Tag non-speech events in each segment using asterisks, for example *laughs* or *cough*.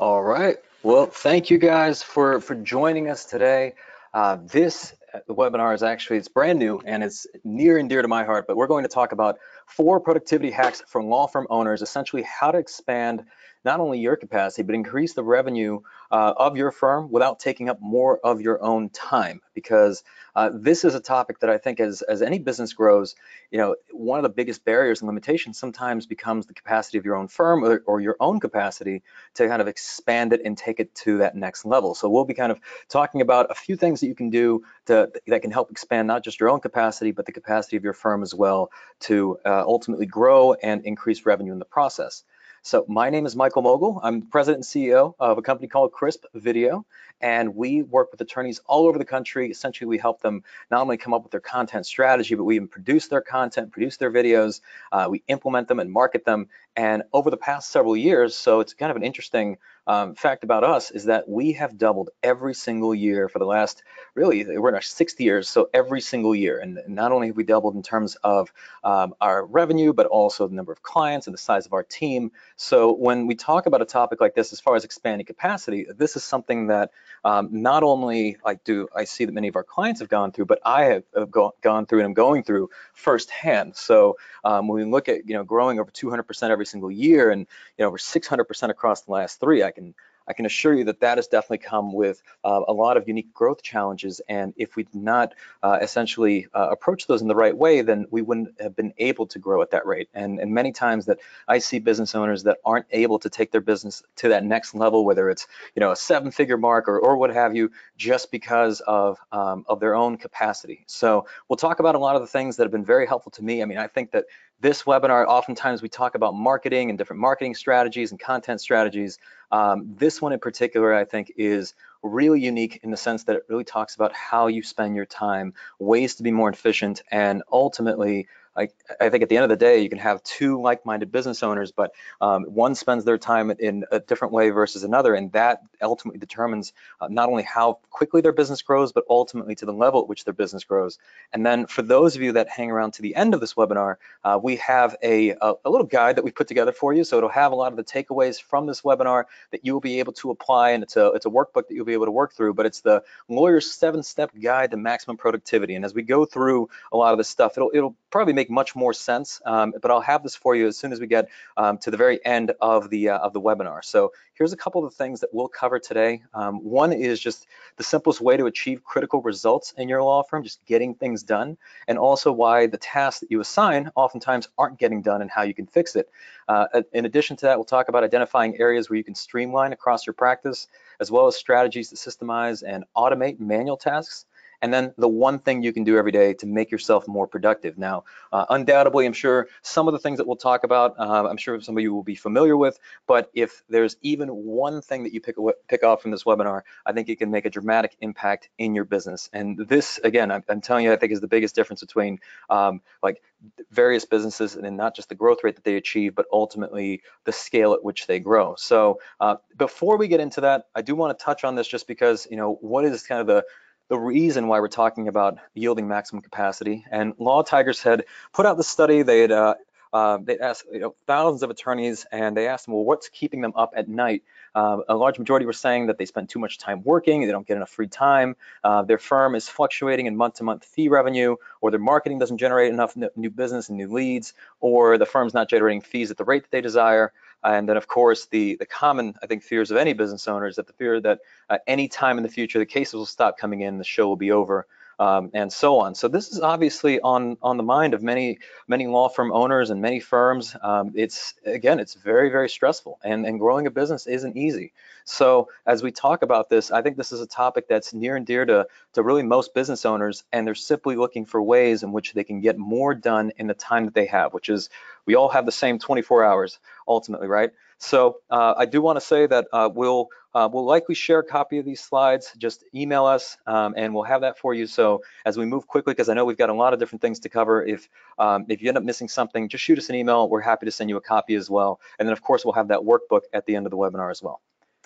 All right. Well, thank you guys for for joining us today. Uh, this webinar is actually it's brand new and it's near and dear to my heart. But we're going to talk about four productivity hacks for law firm owners, essentially how to expand not only your capacity, but increase the revenue uh, of your firm without taking up more of your own time. Because uh, this is a topic that I think as, as any business grows, you know, one of the biggest barriers and limitations sometimes becomes the capacity of your own firm or, or your own capacity to kind of expand it and take it to that next level. So we'll be kind of talking about a few things that you can do to, that can help expand not just your own capacity, but the capacity of your firm as well to uh, ultimately grow and increase revenue in the process. So my name is Michael Mogill. I'm president and CEO of a company called Crisp Video, and we work with attorneys all over the country. Essentially, we help them not only come up with their content strategy, but we even produce their content, produce their videos, uh, we implement them and market them. And over the past several years, so it's kind of an interesting um, fact about us is that we have doubled every single year for the last, really, we're in our sixth years, so every single year. And not only have we doubled in terms of um, our revenue, but also the number of clients and the size of our team. So when we talk about a topic like this, as far as expanding capacity, this is something that um, not only like do I see that many of our clients have gone through, but I have, have go, gone through and I'm going through firsthand. So um, when we look at you know growing over 200% every single year and you know over 600% across the last three, I can I can assure you that that has definitely come with uh, a lot of unique growth challenges. And if we did not uh, essentially uh, approach those in the right way, then we wouldn't have been able to grow at that rate. And, and many times that I see business owners that aren't able to take their business to that next level, whether it's you know a seven-figure mark or, or what have you, just because of um, of their own capacity. So we'll talk about a lot of the things that have been very helpful to me. I mean, I think that this webinar, oftentimes we talk about marketing and different marketing strategies and content strategies. Um, this one in particular, I think, is really unique in the sense that it really talks about how you spend your time, ways to be more efficient, and ultimately like I think at the end of the day, you can have two like-minded business owners, but um, one spends their time in a different way versus another, and that ultimately determines uh, not only how quickly their business grows, but ultimately to the level at which their business grows. And then for those of you that hang around to the end of this webinar, uh, we have a, a, a, little guide that we put together for you. So it'll have a lot of the takeaways from this webinar that you'll be able to apply, and it's a it's a workbook that you'll be able to work through. But it's the lawyer's seven-step guide to maximum productivity. And as we go through a lot of this stuff, it'll it'll probably make much more sense. Um, but I'll have this for you as soon as we get um, to the very end of the uh, of the webinar. So here's a couple of the things that we'll cover today. Um, one is just the simplest way to achieve critical results in your law firm, just getting things done, and also why the tasks that you assign oftentimes aren't getting done and how you can fix it. Uh, in addition to that, we'll talk about identifying areas where you can streamline across your practice, as well as strategies to systemize and automate manual tasks and then the one thing you can do every day to make yourself more productive. Now, uh, undoubtedly, I'm sure some of the things that we'll talk about, uh, I'm sure some of you will be familiar with, but if there's even one thing that you pick, pick up from this webinar, I think it can make a dramatic impact in your business. And this, again, I'm, I'm telling you, I think is the biggest difference between um, like various businesses and not just the growth rate that they achieve, but ultimately the scale at which they grow. So uh, before we get into that, I do want to touch on this just because, you know, what is kind of the the reason why we're talking about yielding maximum capacity. And Law Tigers had put out the study. They had uh, uh, they asked you know, thousands of attorneys, and they asked them, well, what's keeping them up at night? Uh, a large majority were saying that they spend too much time working, they don't get enough free time, uh, their firm is fluctuating in month-to-month fee revenue, or their marketing doesn't generate enough new business and new leads, or the firm's not generating fees at the rate that they desire. And then, of course, the, the common, I think, fears of any business owner is that the fear that uh, any time in the future, the cases will stop coming in, the show will be over, um, and so on. So this is obviously on, on the mind of many, many law firm owners and many firms. Um, it's, again, it's very, very stressful, and, and growing a business isn't easy. So as we talk about this, I think this is a topic that's near and dear to, to really most business owners, and they're simply looking for ways in which they can get more done in the time that they have, which is we all have the same 24 hours ultimately, right? So uh, I do want to say that uh, we'll uh, we'll likely share a copy of these slides. Just email us, um, and we'll have that for you. So as we move quickly, because I know we've got a lot of different things to cover. If um, if you end up missing something, just shoot us an email. We're happy to send you a copy as well. And then of course we'll have that workbook at the end of the webinar as well.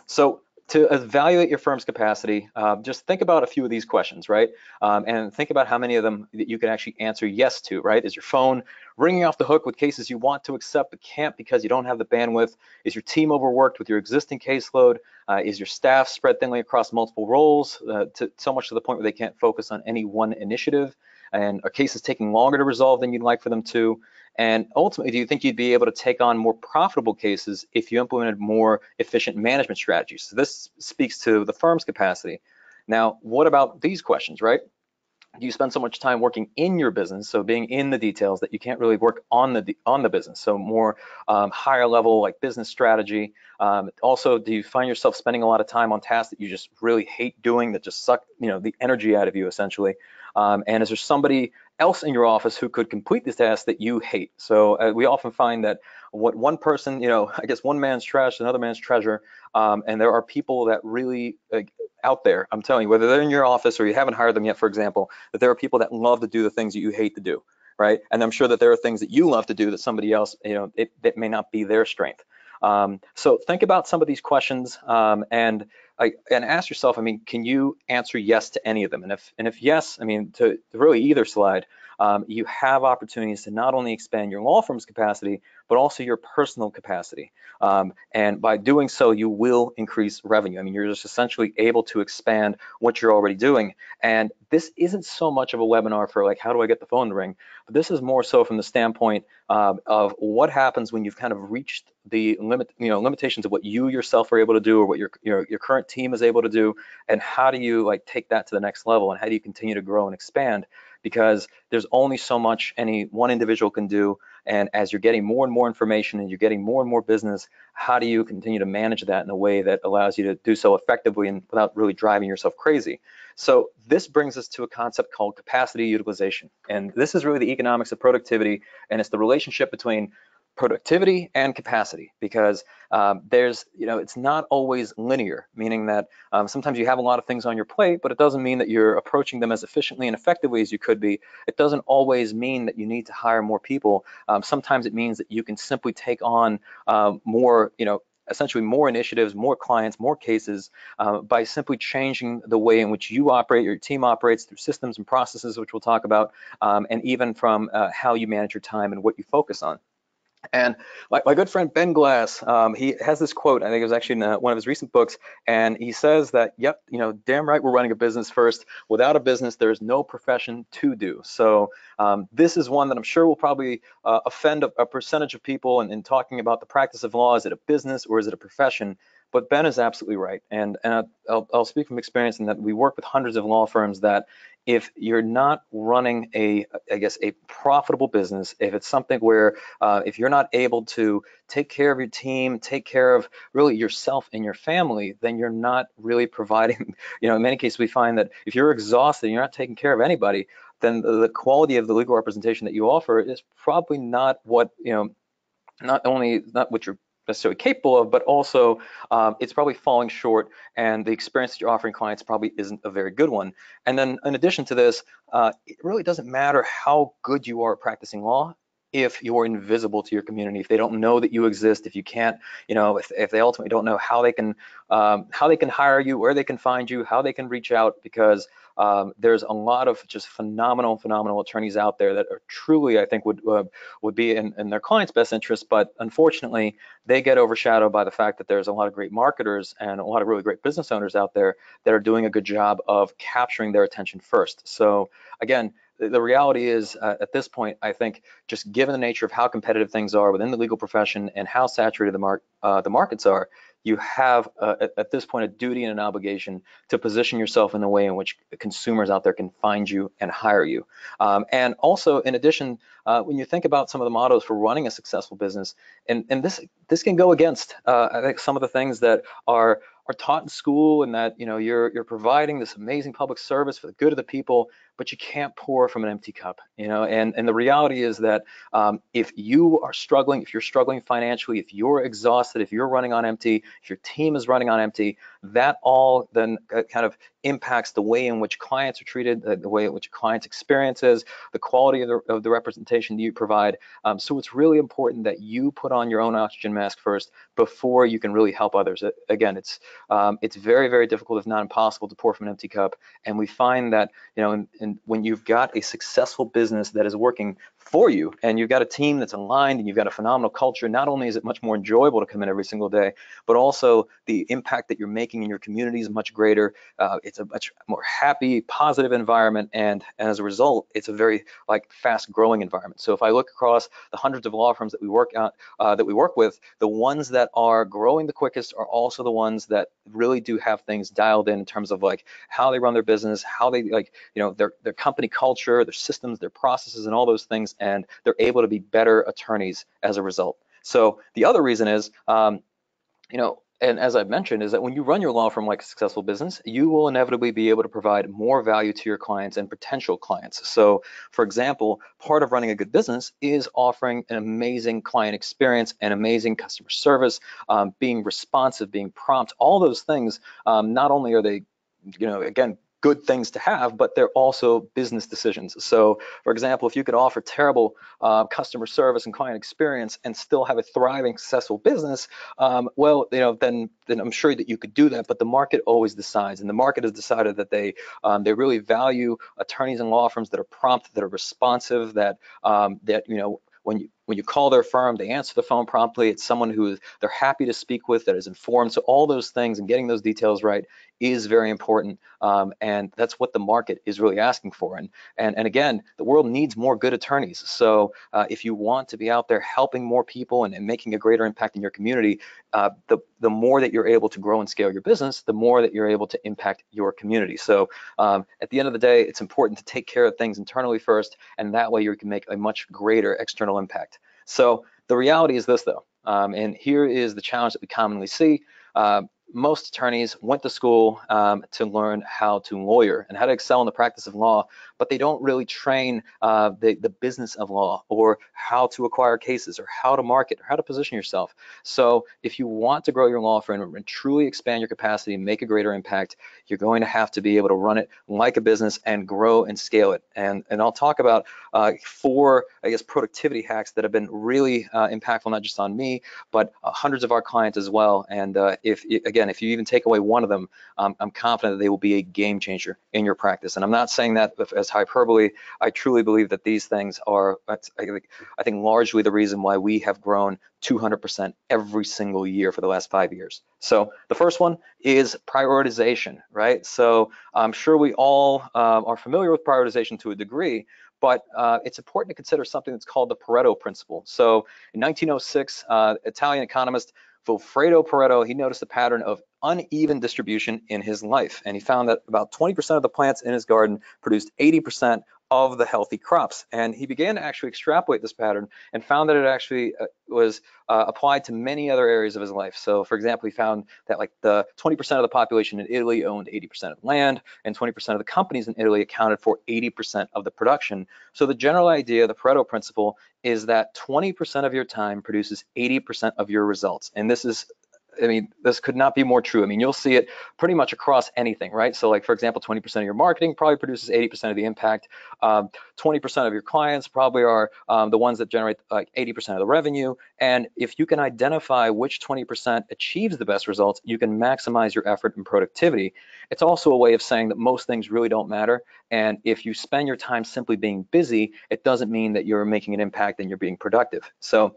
So to evaluate your firm's capacity, uh, just think about a few of these questions, right? Um, and think about how many of them that you can actually answer yes to, right? Is your phone ringing off the hook with cases you want to accept but can't because you don't have the bandwidth? Is your team overworked with your existing caseload? Uh, is your staff spread thinly across multiple roles, uh, to, so much to the point where they can't focus on any one initiative? And are cases taking longer to resolve than you'd like for them to? And ultimately, do you think you'd be able to take on more profitable cases if you implemented more efficient management strategies? So this speaks to the firm's capacity. Now, what about these questions, right? Do you spend so much time working in your business, so being in the details that you can't really work on the on the business. So more um, higher level like business strategy. Um, also, do you find yourself spending a lot of time on tasks that you just really hate doing that just suck you know the energy out of you essentially? Um, and is there somebody else in your office who could complete this task that you hate? So uh, we often find that what one person, you know, *laughs* I guess one man's trash, another man's treasure. Um, and there are people that really out there, I'm telling you, whether they're in your office or you haven't hired them yet, for example, that there are people that love to do the things that you hate to do, right? And I'm sure that there are things that you love to do that somebody else, you know, it, that may not be their strength. Um, so think about some of these questions um, and I, and ask yourself, I mean, can you answer yes to any of them? And if and if yes, I mean, to, to really either slide, um, you have opportunities to not only expand your law firm's capacity, but also your personal capacity. Um, and by doing so, you will increase revenue. I mean, you're just essentially able to expand what you're already doing. And this isn't so much of a webinar for like, how do I get the phone to ring? But this is more so from the standpoint um, of what happens when you've kind of reached the limit, you know, limitations of what you yourself are able to do or what your, your, your current team is able to do. And how do you like take that to the next level and how do you continue to grow and expand? Because there's only so much any one individual can do and as you're getting more and more information and you're getting more and more business, how do you continue to manage that in a way that allows you to do so effectively and without really driving yourself crazy? So this brings us to a concept called capacity utilization. And this is really the economics of productivity, and it's the relationship between productivity and capacity because um, there's, you know, it's not always linear, meaning that um, sometimes you have a lot of things on your plate, but it doesn't mean that you're approaching them as efficiently and effectively as you could be. It doesn't always mean that you need to hire more people. Um, sometimes it means that you can simply take on um, more, you know, essentially more initiatives, more clients, more cases uh, by simply changing the way in which you operate, your team operates through systems and processes, which we'll talk about, um, and even from uh, how you manage your time and what you focus on. And my, my, good friend Ben Glass, um, he has this quote, I think it was actually in uh, one of his recent books, and he says that, yep, you know, damn right we're running a business first. Without a business, there's no profession to do. So um, this is one that I'm sure will probably uh, offend a, a, percentage of people in, in talking about the practice of law. Is it a business or is it a profession? But Ben is absolutely right. And, and I'll, I'll speak from experience in that we work with hundreds of law firms that if you're not running a, I guess, a profitable business, if it's something where uh, if you're not able to take care of your team, take care of really yourself and your family, then you're not really *laughs* providing, you know, in many cases we find that if you're exhausted and you're not taking care of anybody, then the quality of the legal representation that you offer is probably not what, you know, not only not what you're necessarily capable of, but also um, it's probably falling short and the experience that you're offering clients probably isn't a very good one. And then in addition to this, uh, it really doesn't matter how good you are at practicing law if you're invisible to your community, if they don't know that you exist, if you can't, you know, if, if they ultimately don't know how they can um, how they can hire you, where they can find you, how they can reach out, because um, there's a lot of just phenomenal, phenomenal attorneys out there that are truly, I think, would uh, would be in, in their clients' best interest. But unfortunately, they get overshadowed by the fact that there's a lot of great marketers and a lot of really great business owners out there that are doing a good job of capturing their attention first. So again, the reality is uh, at this point, I think just given the nature of how competitive things are within the legal profession and how saturated the, mar uh, the markets are, you have uh, at, this point a duty and an obligation to position yourself in the way in which consumers out there can find you and hire you. Um, and also, in addition, uh, when you think about some of the mottos for running a successful business, and, and this this can go against uh, I think some of the things that are are taught in school and that you know you're you're providing this amazing public service for the good of the people but you can't pour from an empty cup, you know, and, and the reality is that um, if you are struggling, if you're struggling financially, if you're exhausted, if you're running on empty, if your team is running on empty, that all then uh, kind of impacts the way in which clients are treated, the, the way in which clients experiences, the quality of the, of the representation that you provide. Um, so it's really important that you put on your own oxygen mask first before you can really help others. Again, it's um, it's very very difficult, if not impossible, to pour from an empty cup. And we find that you know, in, in, when you've got a successful business that is working for you and you've got a team that's aligned and you've got a phenomenal culture, not only is it much more enjoyable to come in every single day, but also the impact that you're making in your community is much greater. Uh, it's a much more happy, positive environment, and, and as a result, it's a very like fast-growing environment. So if I look across the hundreds of law firms that we work on, uh, that we work with, the ones that are growing the quickest are also the ones that really do have things dialed in in terms of like how they run their business, how they like you know their their company culture, their systems, their processes, and all those things, and they're able to be better attorneys as a result. So the other reason is, um, you know, and as I've mentioned, is that when you run your law firm like a successful business, you will inevitably be able to provide more value to your clients and potential clients. So, for example, part of running a good business is offering an amazing client experience and amazing customer service, um, being responsive, being prompt, all those things. Um, not only are they you know, again, good things to have, but they're also business decisions. So, for example, if you could offer terrible uh, customer service and client experience and still have a thriving, successful business, um, well, you know, then then I'm sure that you could do that. But the market always decides, and the market has decided that they um, they really value attorneys and law firms that are prompt, that are responsive, that um, that you know when you when you call their firm, they answer the phone promptly. It's someone who they're happy to speak with, that is informed. So all those things and getting those details right is very important, um, and that's what the market is really asking for. And and and again, the world needs more good attorneys. So uh, if you want to be out there helping more people and, and making a greater impact in your community, uh, the the more that you're able to grow and scale your business, the more that you're able to impact your community. So um, at the end of the day, it's important to take care of things internally first, and that way you can make a much greater external impact. So the reality is this though, um, and here is the challenge that we commonly see. Uh, most attorneys went to school um, to learn how to lawyer and how to excel in the practice of law, but they don't really train uh, the, the business of law or how to acquire cases or how to market or how to position yourself. So if you want to grow your law firm and truly expand your capacity and make a greater impact, you're going to have to be able to run it like a business and grow and scale it. And, and I'll talk about uh, four, I guess, productivity hacks that have been really uh, impactful, not just on me, but uh, hundreds of our clients as well. And uh, if, again, if you even take away one of them, um, I'm confident that they will be a game changer in your practice. And I'm not saying that as hyperbole. I truly believe that these things are, I think, I think largely the reason why we have grown 200% every single year for the last five years. So the first one is prioritization, right? So I'm sure we all uh, are familiar with prioritization to a degree, but uh, it's important to consider something that's called the Pareto principle. So in 1906, uh, Italian economist Vilfredo Pareto, he noticed a pattern of uneven distribution in his life. And he found that about 20% of the plants in his garden produced 80% of the healthy crops. And he began to actually extrapolate this pattern and found that it actually uh, was uh, applied to many other areas of his life. So for example, he found that like the 20% of the population in Italy owned 80% of land and 20% of the companies in Italy accounted for 80% of the production. So the general idea, the Pareto principle, is that 20% of your time produces 80% of your results. And this is I mean, this could not be more true. I mean, you'll see it pretty much across anything, right? So like, for example, 20% of your marketing probably produces 80% of the impact. 20% um, of your clients probably are um, the ones that generate like 80% of the revenue. And if you can identify which 20% achieves the best results, you can maximize your effort and productivity. It's also a way of saying that most things really don't matter. And if you spend your time simply being busy, it doesn't mean that you're making an impact and you're being productive. So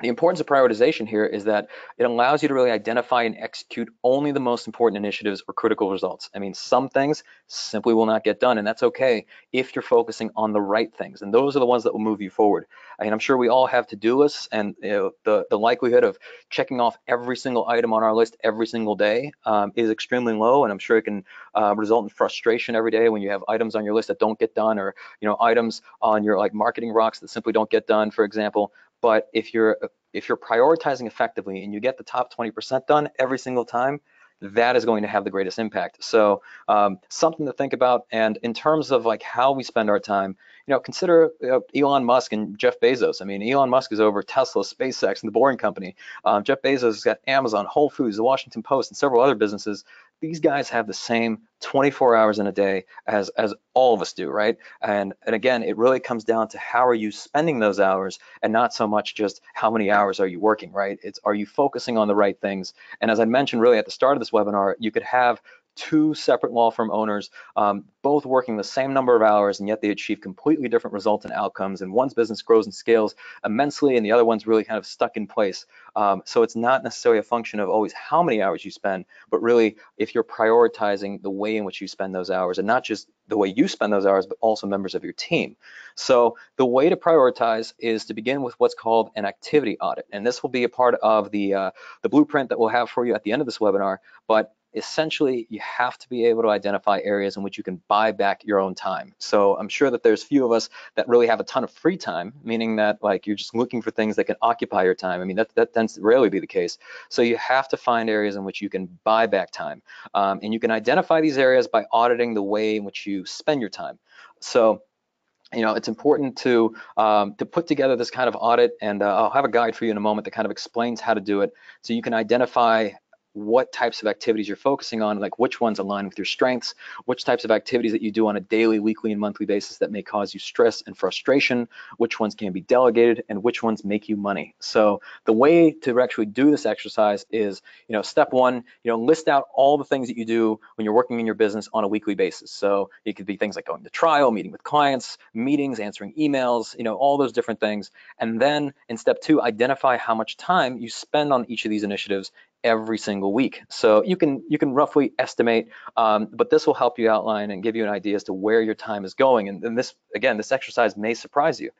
the importance of prioritization here is that it allows you to really identify and execute only the most important initiatives or critical results. I mean, some things simply will not get done, and that's okay if you're focusing on the right things. And those are the ones that will move you forward. I mean, I'm sure we all have to-do lists, and you know, the, the likelihood of checking off every single item on our list every single day um, is extremely low, and I'm sure it can uh, result in frustration every day when you have items on your list that don't get done, or you know, items on your like marketing rocks that simply don't get done, for example. But if you're if you're prioritizing effectively and you get the top 20% done every single time, that is going to have the greatest impact. So um, something to think about. And in terms of like how we spend our time, you know, consider uh, Elon Musk and Jeff Bezos. I mean, Elon Musk is over Tesla, SpaceX, and the Boring Company. Um, Jeff Bezos has got Amazon, Whole Foods, the Washington Post, and several other businesses these guys have the same 24 hours in a day as as all of us do right? And and again it really comes down to how are you spending those hours and not so much just how many hours are you working right? It's are you focusing on the right things? And as i mentioned really at the start of this webinar you could have two separate law firm owners, um, both working the same number of hours, and yet they achieve completely different results and outcomes. And one's business grows and scales immensely, and the other one's really kind of stuck in place. Um, so it's not necessarily a function of always how many hours you spend, but really if you're prioritizing the way in which you spend those hours, and not just the way you spend those hours, but also members of your team. So the way to prioritize is to begin with what's called an activity audit, and this will be a part of the uh, the blueprint that we'll have for you at the end of this webinar. But essentially you have to be able to identify areas in which you can buy back your own time. So I'm sure that there's few of us that really have a ton of free time, meaning that like you're just looking for things that can occupy your time. I mean, that, that tends to rarely be the case. So you have to find areas in which you can buy back time. Um, and you can identify these areas by auditing the way in which you spend your time. So you know, it's important to um, to put together this kind of audit, and uh, I'll have a guide for you in a moment that kind of explains how to do it, so you can identify what types of activities you're focusing on, like which ones align with your strengths, which types of activities that you do on a daily, weekly, and monthly basis that may cause you stress and frustration, which ones can be delegated, and which ones make you money. So the way to actually do this exercise is, you know, step one, you know, list out all the things that you do when you're working in your business on a weekly basis. So it could be things like going to trial, meeting with clients, meetings, answering emails, you know, all those different things. And then in step two, identify how much time you spend on each of these initiatives every single week. So you can you can roughly estimate, um, but this will help you outline and give you an idea as to where your time is going. And, and this again, this exercise may surprise you.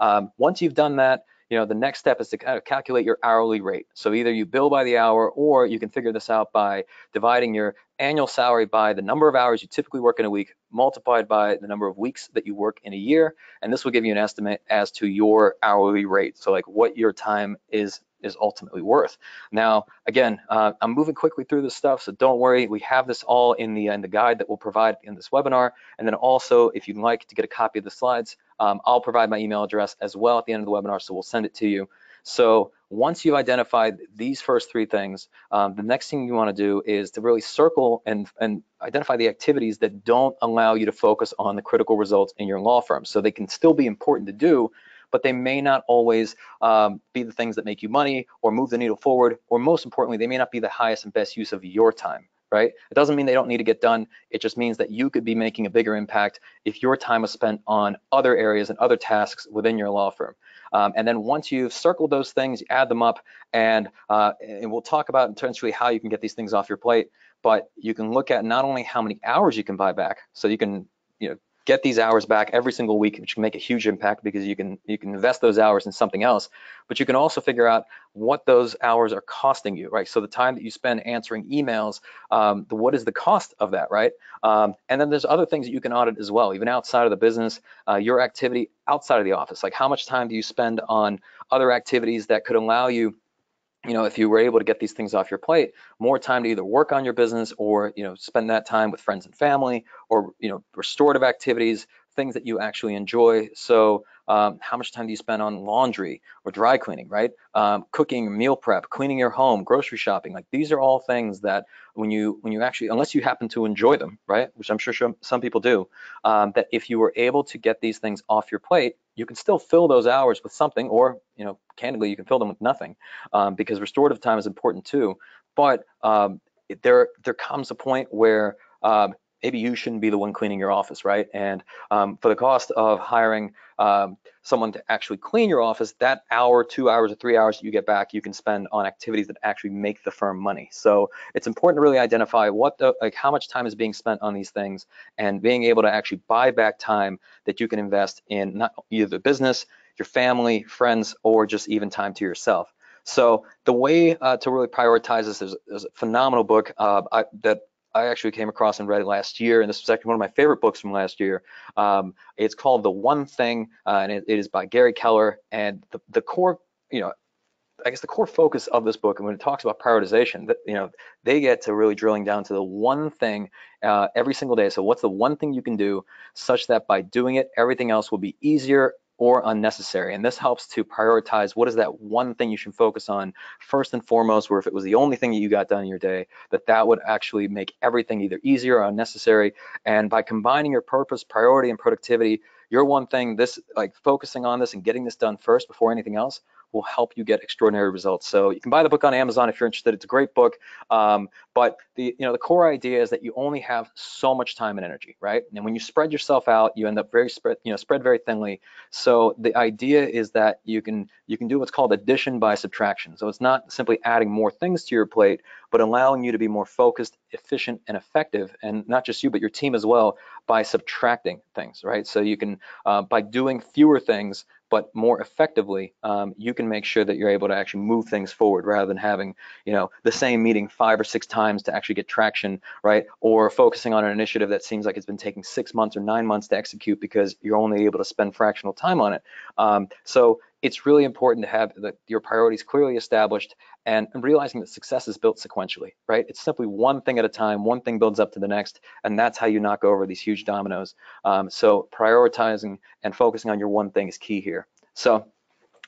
Um, once you've done that, you know the next step is to kind of calculate your hourly rate. So either you bill by the hour, or you can figure this out by dividing your annual salary by the number of hours you typically work in a week multiplied by the number of weeks that you work in a year and this will give you an estimate as to your hourly rate so like what your time is is ultimately worth. Now, again, uh, I'm moving quickly through this stuff, so don't worry. We have this all in the in the guide that we'll provide in this webinar. And then also, if you'd like to get a copy of the slides, um, I'll provide my email address as well at the end of the webinar, so we'll send it to you. So once you've identified these first three things, um, the next thing you want to do is to really circle and, and identify the activities that don't allow you to focus on the critical results in your law firm. So they can still be important to do, but they may not always um, be the things that make you money or move the needle forward, or most importantly, they may not be the highest and best use of your time right? It doesn't mean they don't need to get done. It just means that you could be making a bigger impact if your time was spent on other areas and other tasks within your law firm. Um, and then once you've circled those things, you add them up, and, uh, and we'll talk about potentially how you can get these things off your plate. But you can look at not only how many hours you can buy back, so you can you know get these hours back every single week, which can make a huge impact because you can you can invest those hours in something else. But you can also figure out what those hours are costing you, right? So the time that you spend answering emails, um, the, what is the cost of that, right? Um, and then there's other things that you can audit as well, even outside of the business, uh, your activity outside of the office. Like how much time do you spend on other activities that could allow you you know, if you were able to get these things off your plate, more time to either work on your business or, you know, spend that time with friends and family or, you know, restorative activities, things that you actually enjoy. So um, how much time do you spend on laundry or dry cleaning, right? Um, cooking, meal prep, cleaning your home, grocery shopping. Like these are all things that when you when you actually, unless you happen to enjoy them, right, which I'm sure some people do, um, that if you were able to get these things off your plate, you can still fill those hours with something, or you know, candidly, you can fill them with nothing, um, because restorative time is important too. But um, there there comes a point where um, maybe you shouldn't be the one cleaning your office, right? And um, for the cost of hiring um, someone to actually clean your office, that hour, two hours, or three hours that you get back, you can spend on activities that actually make the firm money. So it's important to really identify what the, like how much time is being spent on these things and being able to actually buy back time that you can invest in not either the business, your family, friends, or just even time to yourself. So the way uh, to really prioritize this is, is a phenomenal book uh, I, that I actually came across and read it last year, and this was actually one of my favorite books from last year. Um, it's called The One Thing, uh, and it, it is by Gary Keller. And the, the core, you know, I guess the core focus of this book, and when it talks about prioritization, that you know, they get to really drilling down to the one thing uh, every single day. So what's the one thing you can do such that by doing it, everything else will be easier or unnecessary. And this helps to prioritize what is that one thing you should focus on first and foremost, where if it was the only thing that you got done in your day, that that would actually make everything either easier or unnecessary. And by combining your purpose, priority, and productivity, your one thing, this like focusing on this and getting this done first before anything else will help you get extraordinary results. So you can buy the book on Amazon if you're interested. It's a great book. Um, but the you know the core idea is that you only have so much time and energy, right? And when you spread yourself out, you end up very spread, you know, spread very thinly. So the idea is that you can you can do what's called addition by subtraction. So it's not simply adding more things to your plate, but allowing you to be more focused, efficient, and effective, and not just you, but your team as well, by subtracting things, right? So you can, uh, by doing fewer things, but more effectively, um, you can make sure that you're able to actually move things forward rather than having, you know, the same meeting five or six times to actually get traction, right? Or focusing on an initiative that seems like it's been taking six months or nine months to execute because you're only able to spend fractional time on it. Um, so it's really important to have the, your priorities clearly established and, and, realizing that success is built sequentially, right? It's simply one thing at a time, one thing builds up to the next, and that's how you knock over these huge dominoes. Um, so prioritizing and focusing on your one thing is key here. So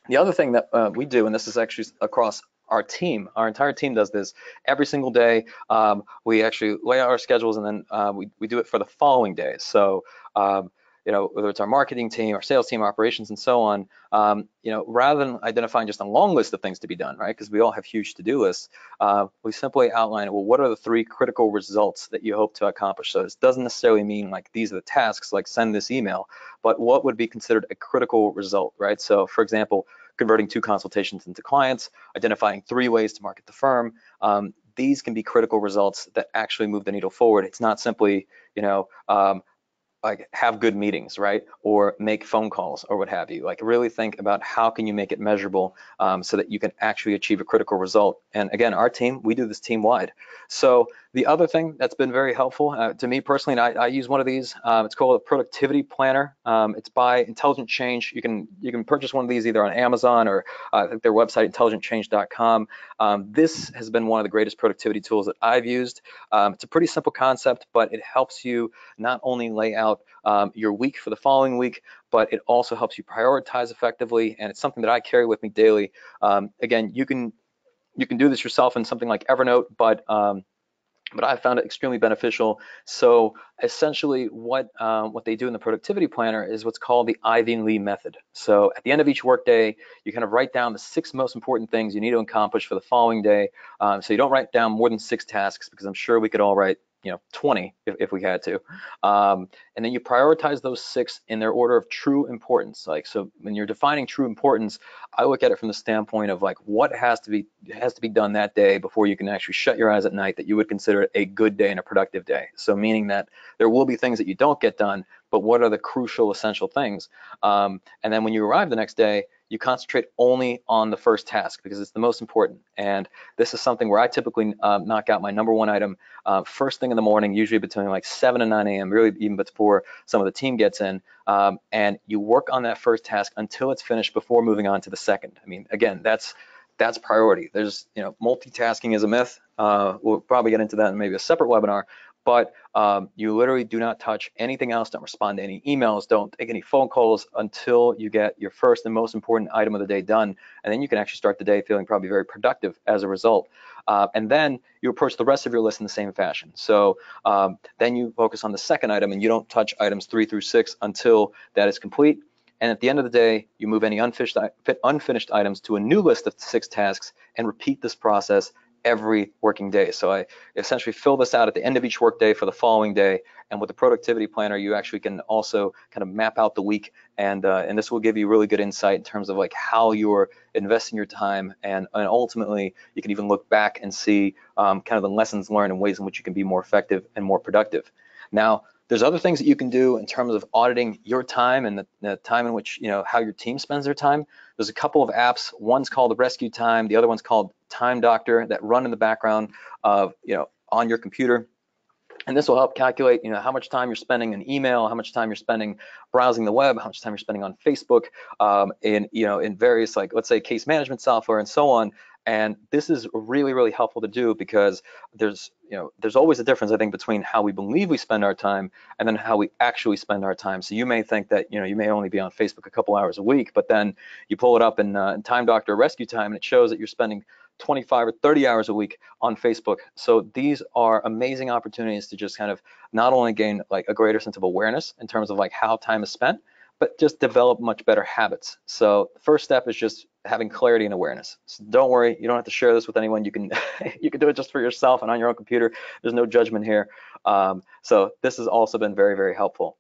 the other thing that uh, we do, and this is actually across our team, our entire team does this every single day. Um, we actually lay out our schedules and then uh, we, we do it for the following days. So um, you know, whether it's our marketing team, our sales team, operations, and so on, um, you know, rather than identifying just a long list of things to be done, right? Because we all have huge to-do lists, uh, we simply outline, well, what are the three critical results that you hope to accomplish? So this doesn't necessarily mean like these are the tasks, like send this email, but what would be considered a critical result, right? So for example, converting two consultations into clients, identifying three ways to market the firm. Um, these can be critical results that actually move the needle forward. It's not simply, you know, um, like have good meetings, right? Or make phone calls or what have you. Like really think about how can you make it measurable um, so that you can actually achieve a critical result. And again, our team, we do this team wide. So the other thing that's been very helpful uh, to me personally, and I, I, use one of these. Um, it's called a productivity planner. Um, it's by Intelligent Change. You can you can purchase one of these either on Amazon or uh, their website intelligentchange.com. Um, this has been one of the greatest productivity tools that I've used. Um, it's a pretty simple concept, but it helps you not only lay out um, your week for the following week, but it also helps you prioritize effectively. And it's something that I carry with me daily. Um, again, you can you can do this yourself in something like Evernote, but um, but I found it extremely beneficial. So essentially what, um, what they do in the productivity planner is what's called the Ivy Lee method. So at the end of each workday, you kind of write down the six most important things you need to accomplish for the following day. Um, so you don't write down more than six tasks because I'm sure we could all write you know 20 if, if we had to. Um, and then you prioritize those six in their order of true importance. Like so when you're defining true importance i look at it from the standpoint of like what has to be has to be done that day before you can actually shut your eyes at night that you would consider a good day and a productive day. So meaning that there will be things that you don't get done but what are the crucial essential things? Um, and then when you arrive the next day you concentrate only on the first task because it's the most important. And this is something where I typically um, knock out my number one item uh, first thing in the morning, usually between like 7 and 9 a.m., really even before some of the team gets in. Um, and you work on that first task until it's finished before moving on to the second. I mean, again, that's that's priority. There's, you know, multitasking is a myth. Uh, we'll probably get into that in maybe a separate webinar, but um, you literally do not touch anything else, don't respond to any emails, don't take any phone calls until you get your first and most important item of the day done. And then you can actually start the day feeling probably very productive as a result. Uh, and then you approach the rest of your list in the same fashion. So um, then you focus on the second item and you don't touch items three through six until that is complete. And at the end of the day, you move any unfinished, unfinished items to a new list of six tasks and repeat this process every working day. So I essentially fill this out at the end of each workday for the following day. And with the productivity planner, you actually can also kind of map out the week, and uh, and this will give you really good insight in terms of like how you're investing your time, and and ultimately you can even look back and see um, kind of the lessons learned and ways in which you can be more effective and more productive. Now, there's other things that you can do in terms of auditing your time and the, the, time in which, you know, how your team spends their time. There's a couple of apps. One's called RescueTime. The other one's called Time Doctor that run in the background of, you know, on your computer. And this will help calculate, you know, how much time you're spending in email, how much time you're spending browsing the web, how much time you're spending on Facebook, um, in, you know, in various like, let's say case management software and so on. And this is really, really helpful to do because there's, you know, there's always a difference, I think, between how we believe we spend our time and then how we actually spend our time. So you may think that, you know, you may only be on Facebook a couple hours a week, but then you pull it up in, uh, in Time Doctor RescueTime and it shows that you're spending 25 or 30 hours a week on Facebook. So these are amazing opportunities to just kind of not only gain like a greater sense of awareness in terms of like how time is spent, but just develop much better habits. So the first step is just having clarity and awareness. So don't worry, you don't have to share this with anyone. You can *laughs* you can do it just for yourself and on your own computer. There's no judgment here. Um, so this has also been very very helpful.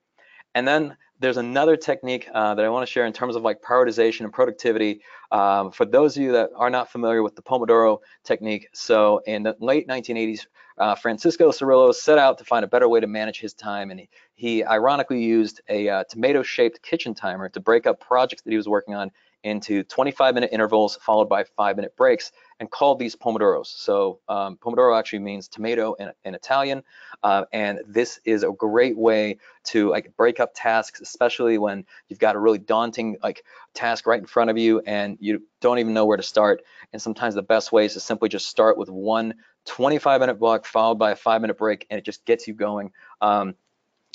And then there's another technique uh, that I want to share in terms of like prioritization and productivity. Um, for those of you that are not familiar with the Pomodoro technique, so in the late 1980s, uh, Francesco Cirillo set out to find a better way to manage his time, and he, he ironically used a uh, tomato-shaped kitchen timer to break up projects that he was working on into 25 minute intervals followed by five minute breaks and called these pomodoros. So um, pomodoro actually means tomato in, in Italian. Uh, and this is a great way to like break up tasks, especially when you've got a really daunting like task right in front of you and you don't even know where to start. And sometimes the best way is to simply just start with one 25 minute block followed by a five minute break and it just gets you going. Um,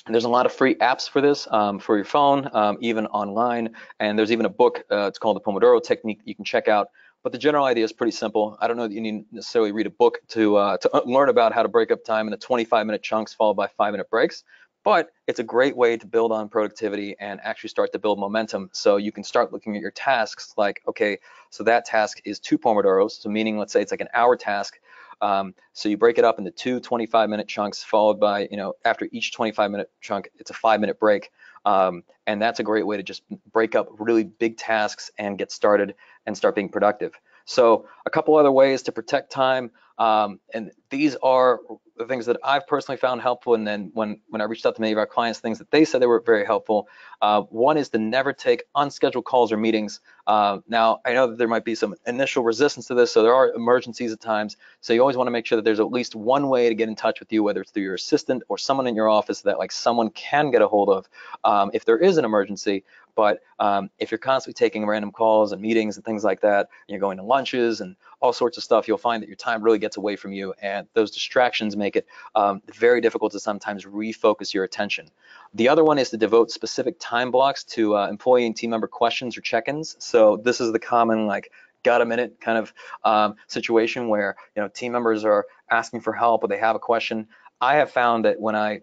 and there's a lot of free apps for this um, for your phone, um, even online. And there's even a book, uh, it's called the Pomodoro Technique you can check out. But the general idea is pretty simple. I don't know that you need necessarily read a book to, uh, to learn about how to break up time into 25 minute chunks followed by five minute breaks. But it's a great way to build on productivity and actually start to build momentum. So you can start looking at your tasks like, okay, so that task is two Pomodoros. So meaning, let's say it's like an hour task um, so you break it up into two 25 minute chunks followed by, you know, after each 25 minute chunk, it's a five minute break. Um, and that's a great way to just break up really big tasks and get started and start being productive. So a couple other ways to protect time. Um, and these are the things that I've personally found helpful. And then when, when I reached out to many of our clients, things that they said they were very helpful. Uh, one is to never take unscheduled calls or meetings. Uh, now, I know that there might be some initial resistance to this, so there are emergencies at times. So you always want to make sure that there's at least one way to get in touch with you, whether it's through your assistant or someone in your office that like someone can get a hold of um, if there is an emergency. But um, if you're constantly taking random calls and meetings and things like that, you're going to lunches and all sorts of stuff, you'll find that your time really gets away from you, and those distractions make it um, very difficult to sometimes refocus your attention. The other one is to devote specific time blocks to uh, employee and team member questions or check-ins. So this is the common like got a minute kind of um, situation where you know team members are asking for help or they have a question. I have found that when I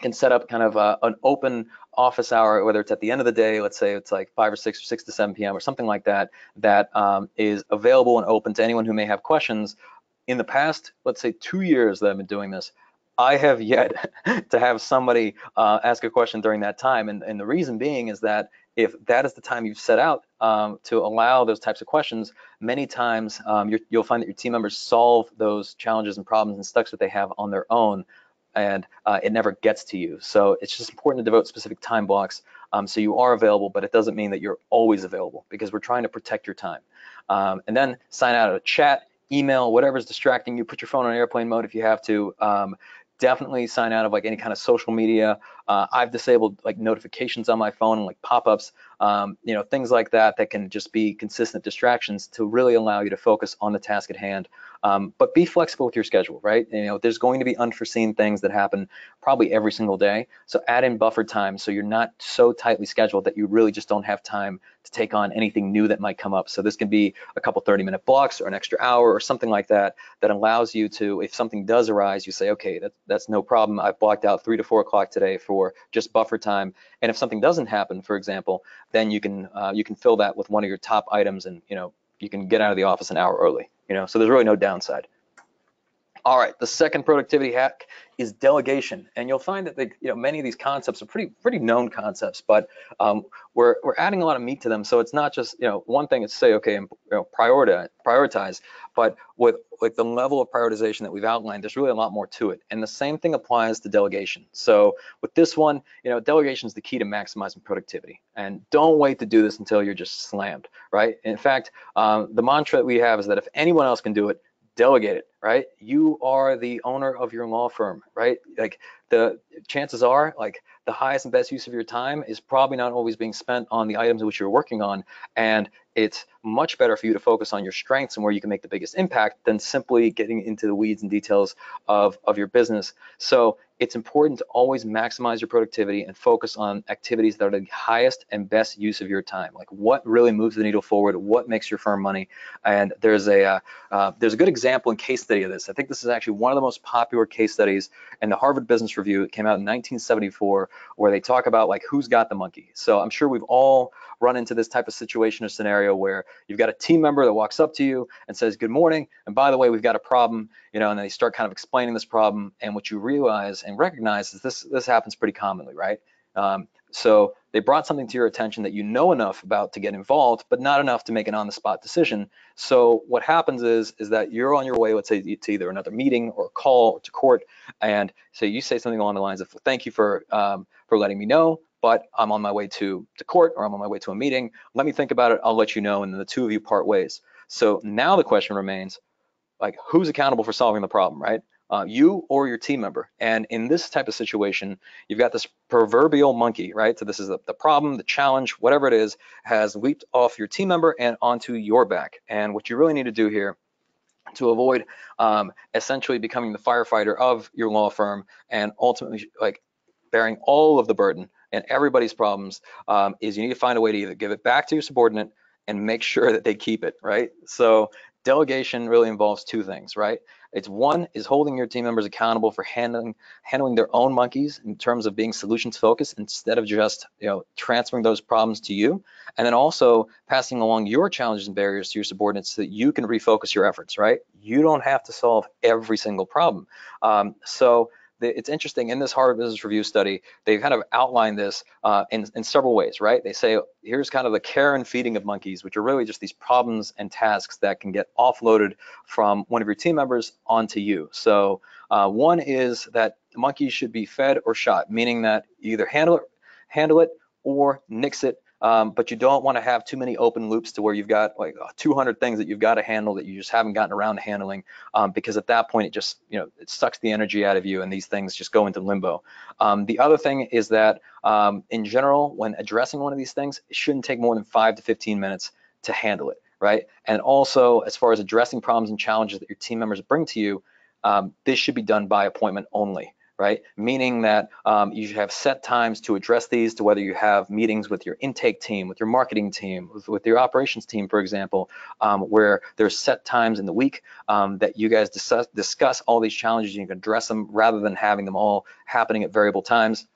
can set up kind of a, an open office hour, whether it's at the end of the day, let's say it's like 5 or 6 or 6 to 7 p.m. or something like that, that um, is available and open to anyone who may have questions. In the past, let's say two years that I've been doing this, I have yet *laughs* to have somebody uh, ask a question during that time. And, and, the reason being is that if that is the time you've set out um, to allow those types of questions, many times um, you will find that your team members solve those challenges and problems and stucks that they have on their own and uh, it never gets to you. So it's just important to devote specific time blocks um, so you are available, but it doesn't mean that you're always available because we're trying to protect your time. Um, and then sign out of a chat, email, whatever's distracting you, put your phone on airplane mode if you have to. Um, definitely sign out of like any kind of social media. Uh, I've disabled like notifications on my phone and like pop-ups, um, you know, things like that that can just be consistent distractions to really allow you to focus on the task at hand. Um, but be flexible with your schedule, right? You know, there's going to be unforeseen things that happen probably every single day. So add in buffer time so you're not so tightly scheduled that you really just don't have time to take on anything new that might come up. So this can be a couple 30 minute blocks or an extra hour or something like that that allows you to, if something does arise, you say, okay, that, that's no problem. I've blocked out three to four o'clock today for just buffer time. And if something doesn't happen, for example, then you can uh, you can fill that with one of your top items and you know you can get out of the office an hour early. You know, so there's really no downside. All right, the second productivity hack is delegation, and you'll find that the you know many of these concepts are pretty pretty known concepts, but um, we're we're adding a lot of meat to them. So it's not just you know one thing is say okay, and you know, prioritize prioritize, but with like the level of prioritization that we've outlined, there's really a lot more to it. And the same thing applies to delegation. So with this one, you know, delegation is the key to maximizing productivity. And don't wait to do this until you're just slammed, right? In fact, um, the mantra that we have is that if anyone else can do it, delegate it right? You are the owner of your law firm, right? Like the chances are like the highest and best use of your time is probably not always being spent on the items which you're working on. And it's much better for you to focus on your strengths and where you can make the biggest impact than simply getting into the weeds and details of, of your business. So it's important to always maximize your productivity and focus on activities that are the highest and best use of your time. Like what really moves the needle forward, what makes your firm money. And there's a uh, uh, there's a good example in case study of this. I think this is actually one of the most popular case studies in the Harvard Business Review. It came out in 1974, where they talk about like who's got the monkey. So I'm sure we've all run into this type of situation or scenario where you've got a team member that walks up to you and says, good morning, and by the way, we've got a problem, you know, and they start kind of explaining this problem, and what you realize and recognize is this, this happens pretty commonly, right? Um, so they brought something to your attention that you know enough about to get involved, but not enough to make an on-the-spot decision. So what happens is is that you're on your way, let's say to either another meeting or a call to court, and so you say something along the lines of, "Thank you for um, for letting me know but I'm on my way to, to court or I'm on my way to a meeting. Let me think about it. I'll let you know. And then the two of you part ways. So now the question remains, like, who's accountable for solving the problem, right? Uh, you or your team member. And in this type of situation, you've got this proverbial monkey, right? So this is the, the problem, the challenge, whatever it is, has leaped off your team member and onto your back. And what you really need to do here to avoid um, essentially becoming the firefighter of your law firm and ultimately like bearing all of the burden and everybody's problems um, is you need to find a way to either give it back to your subordinate and make sure that they keep it, right? So delegation really involves two things, right? It's one is holding your team members accountable for handling handling their own monkeys in terms of being solutions focused instead of just you know transferring those problems to you, and then also passing along your challenges and barriers to your subordinates so that you can refocus your efforts, right? You don't have to solve every single problem. Um, so it's interesting in this Harvard Business Review study, they kind of outline this uh, in, in several ways, right? They say, here's kind of the care and feeding of monkeys, which are really just these problems and tasks that can get offloaded from one of your team members onto you. So uh, one is that monkeys should be fed or shot, meaning that you either handle it, handle it or nix it um, but you don't want to have too many open loops to where you've got like uh, 200 things that you've got to handle that you just haven't gotten around to handling um, because at that point it just you know it sucks the energy out of you and these things just go into limbo. Um, the other thing is that um, in general when addressing one of these things it shouldn't take more than five to 15 minutes to handle it right and also as far as addressing problems and challenges that your team members bring to you um, this should be done by appointment only right? Meaning that um, you should have set times to address these to whether you have meetings with your intake team, with your marketing team, with, with your operations team, for example, um, where there's set times in the week um, that you guys discuss, discuss all these challenges, and you can address them rather than having them all happening at variable times.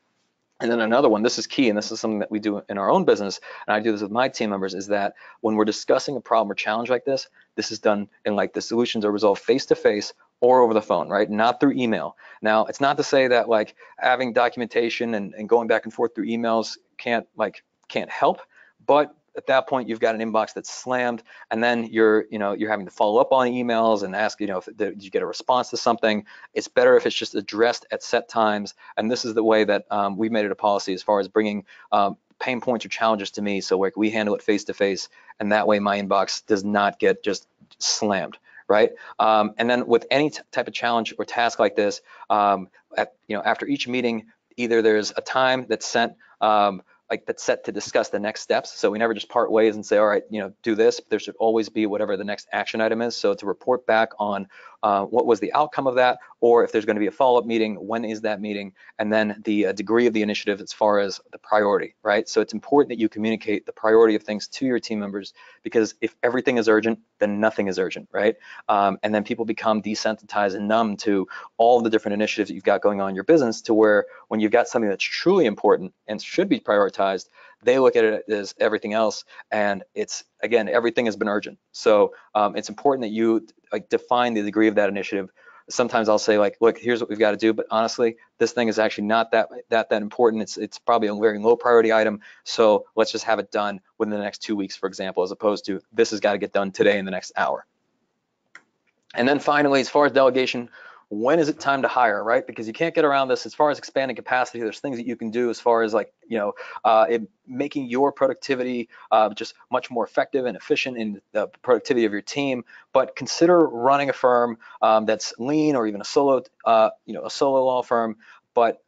And then another one, this is key, and this is something that we do in our own business, and I do this with my team members, is that when we're discussing a problem or challenge like this, this is done in like the solutions are resolved face to face or over the phone, right? Not through email. Now, it's not to say that like having documentation and, and going back and forth through emails can't like can't help, but at that point you've got an inbox that's slammed and then you're you know you're having to follow up on emails and ask you know if did you get a response to something it's better if it's just addressed at set times and this is the way that um, we've made it a policy as far as bringing um, pain points or challenges to me so like we handle it face to face and that way my inbox does not get just slammed right um, and then with any type of challenge or task like this um, at, you know after each meeting either there's a time that's sent um, like that's set to discuss the next steps. So we never just part ways and say, all right, you know, do this. There should always be whatever the next action item is. So to report back on uh, what was the outcome of that, or if there's going to be a follow-up meeting, when is that meeting, and then the uh, degree of the initiative as far as the priority, right? So it's important that you communicate the priority of things to your team members because if everything is urgent, then nothing is urgent, right? Um, and then people become desensitized and numb to all the different initiatives that you've got going on in your business to where when you've got something that's truly important and should be prioritized, they look at it as everything else, and it's again everything has been urgent. So um, it's important that you like define the degree of that initiative. Sometimes I'll say like, look, here's what we've got to do, but honestly, this thing is actually not that that that important. It's it's probably a very low priority item. So let's just have it done within the next two weeks, for example, as opposed to this has got to get done today in the next hour. And then finally, as far as delegation, when is it time to hire, right? Because you can't get around this as far as expanding capacity. There's things that you can do as far as like, you know, uh, it, making your productivity uh, just much more effective and efficient in the productivity of your team. But consider running a firm um, that's lean or even a solo, uh, you know, a solo law firm, but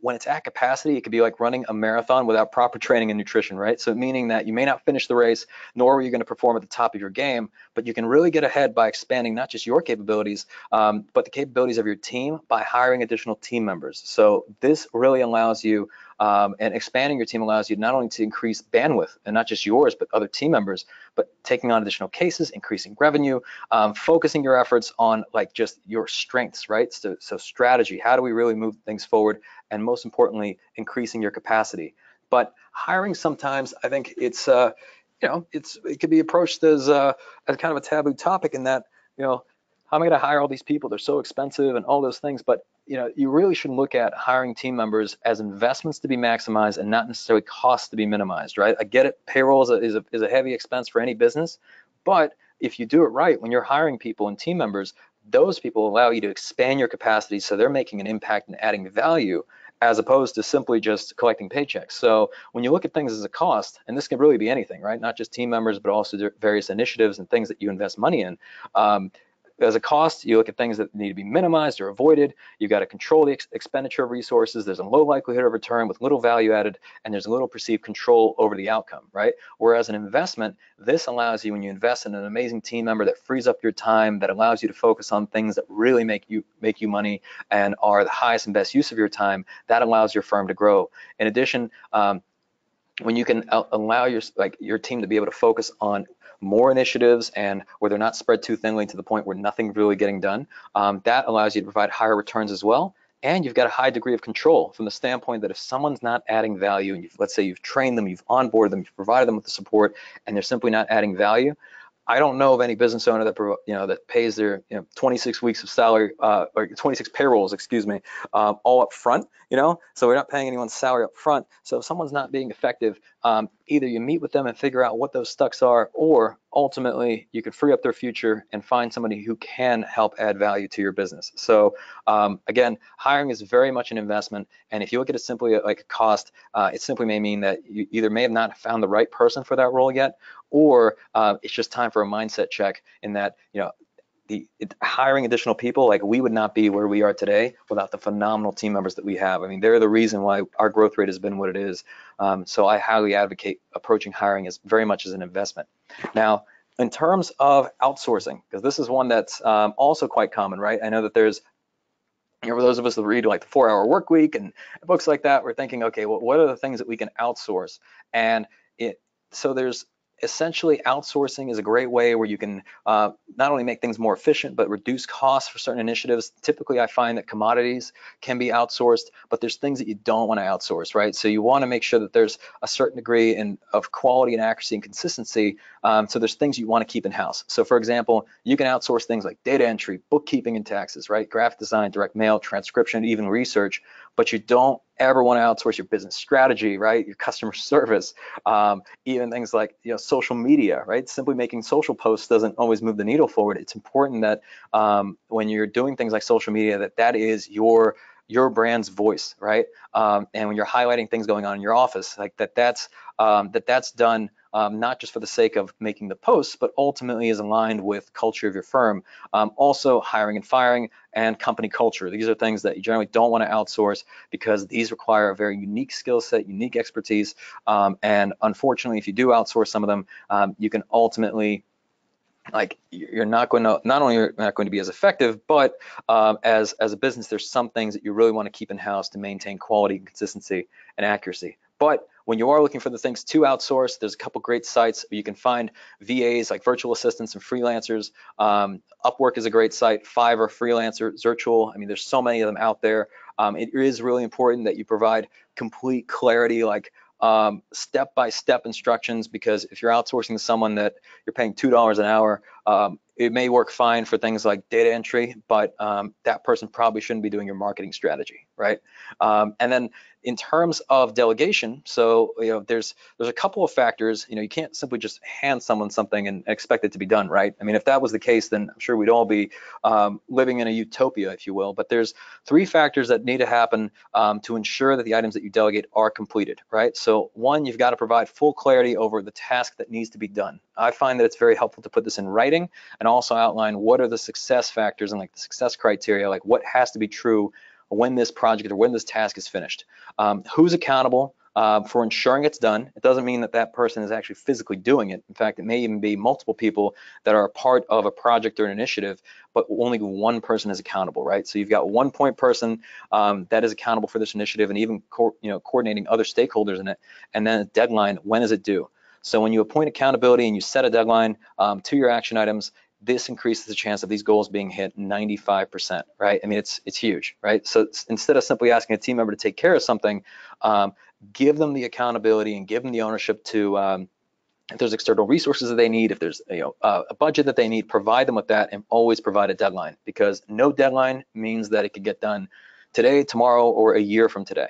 when it's at capacity, it could be like running a marathon without proper training and nutrition, right? So meaning that you may not finish the race, nor are you going to perform at the top of your game, but you can really get ahead by expanding not just your capabilities, um, but the capabilities of your team by hiring additional team members. So this really allows you um, and expanding your team allows you not only to increase bandwidth and not just yours, but other team members, but taking on additional cases, increasing revenue, um, focusing your efforts on like just your strengths, right? So, so strategy, how do we really move things forward? And most importantly, increasing your capacity. But hiring sometimes, I think it's, uh, you know, it's it could be approached as, uh, as kind of a taboo topic in that, you know, how am I going to hire all these people? They're so expensive and all those things. But you know, you really shouldn't look at hiring team members as investments to be maximized and not necessarily costs to be minimized, right? I get it. Payroll is a, is a, is a heavy expense for any business, but if you do it right, when you're hiring people and team members, those people allow you to expand your capacity so they're making an impact and adding value as opposed to simply just collecting paychecks. So when you look at things as a cost, and this can really be anything, right? Not just team members, but also various initiatives and things that you invest money in. Um, as a cost, you look at things that need to be minimized or avoided. You've got to control the ex expenditure of resources. There's a low likelihood of return with little value added, and there's a little perceived control over the outcome, right? Whereas an investment, this allows you when you invest in an amazing team member that frees up your time, that allows you to focus on things that really make you make you money and are the highest and best use of your time. That allows your firm to grow. In addition, um, when you can allow your like your team to be able to focus on more initiatives and where they're not spread too thinly to the point where nothing's really getting done, um, that allows you to provide higher returns as well. And you've got a high degree of control from the standpoint that if someone's not adding value, and let's say you've trained them, you've onboarded them, you've provided them with the support, and they're simply not adding value, I don't know of any business owner that you know that pays their you know 26 weeks of salary uh, or 26 payrolls, excuse me, um, all up front. You know, so we're not paying anyone's salary up front. So if someone's not being effective, um, either you meet with them and figure out what those stucks are, or ultimately you can free up their future and find somebody who can help add value to your business. So um, again, hiring is very much an investment, and if you look at it simply like a cost, uh, it simply may mean that you either may have not found the right person for that role yet, or uh, it's just time for a mindset check in that you know the it, hiring additional people like we would not be where we are today without the phenomenal team members that we have. I mean they're the reason why our growth rate has been what it is. Um, so i highly advocate approaching hiring as very much as an investment. Now in terms of outsourcing because this is one that's um, also quite common right? I know that there's you know, for those of us that read like the four hour work week and books like that, we're thinking, okay, well, what are the things that we can outsource? And it, so there's essentially outsourcing is a great way where you can uh, not only make things more efficient but reduce costs for certain initiatives. Typically i find that commodities can be outsourced but there's things that you don't want to outsource right? So you want to make sure that there's a certain degree in, of quality and accuracy and consistency um, so there's things you want to keep in house so for example you can outsource things like data entry bookkeeping and taxes right? Graphic design direct mail transcription even research but you don't ever want to outsource your business strategy, right? Your customer *laughs* service, um, even things like you know social media, right? Simply making social posts doesn't always move the needle forward. It's important that um, when you're doing things like social media, that that is your your brand's voice, right? Um, and when you're highlighting things going on in your office, like that, that's um, that that's done um, not just for the sake of making the posts, but ultimately is aligned with culture of your firm. Um, also, hiring and firing and company culture. These are things that you generally don't want to outsource because these require a very unique skill set, unique expertise. Um, and unfortunately, if you do outsource some of them, um, you can ultimately like you're not going to not only you're not going to be as effective but um, as as a business there's some things that you really want to keep in house to maintain quality consistency and accuracy but when you are looking for the things to outsource, there's a couple great sites. You can find VAs like virtual assistants and freelancers. Um, Upwork is a great site. Fiverr, Freelancer, Zirtual. I mean, there's so many of them out there. Um, it is really important that you provide complete clarity, like um, step-by-step instructions because if you're outsourcing to someone that you're paying $2 an hour, um, it may work fine for things like data entry, but um, that person probably shouldn't be doing your marketing strategy, right? Um, and then in terms of delegation, so you know, there's there's a couple of factors. You know, you can't simply just hand someone something and expect it to be done, right? I mean, if that was the case, then I'm sure we'd all be um, living in a utopia, if you will. But there's three factors that need to happen um, to ensure that the items that you delegate are completed, right? So one, you've got to provide full clarity over the task that needs to be done. I find that it's very helpful to put this in writing and also outline what are the success factors and like the success criteria, like what has to be true when this project or when this task is finished. Um, who's accountable uh, for ensuring it's done? It doesn't mean that that person is actually physically doing it. In fact, it may even be multiple people that are a part of a project or an initiative, but only one person is accountable, right? So you've got one point person um, that is accountable for this initiative and even you know coordinating other stakeholders in it, and then a deadline. When is it due? So when you appoint accountability and you set a deadline um, to your action items, this increases the chance of these goals being hit 95%, right? I mean, it's it's huge, right? So instead of simply asking a team member to take care of something, um, give them the accountability and give them the ownership to, um, if there's external resources that they need, if there's you know uh, a budget that they need, provide them with that and always provide a deadline because no deadline means that it could get done today, tomorrow, or a year from today.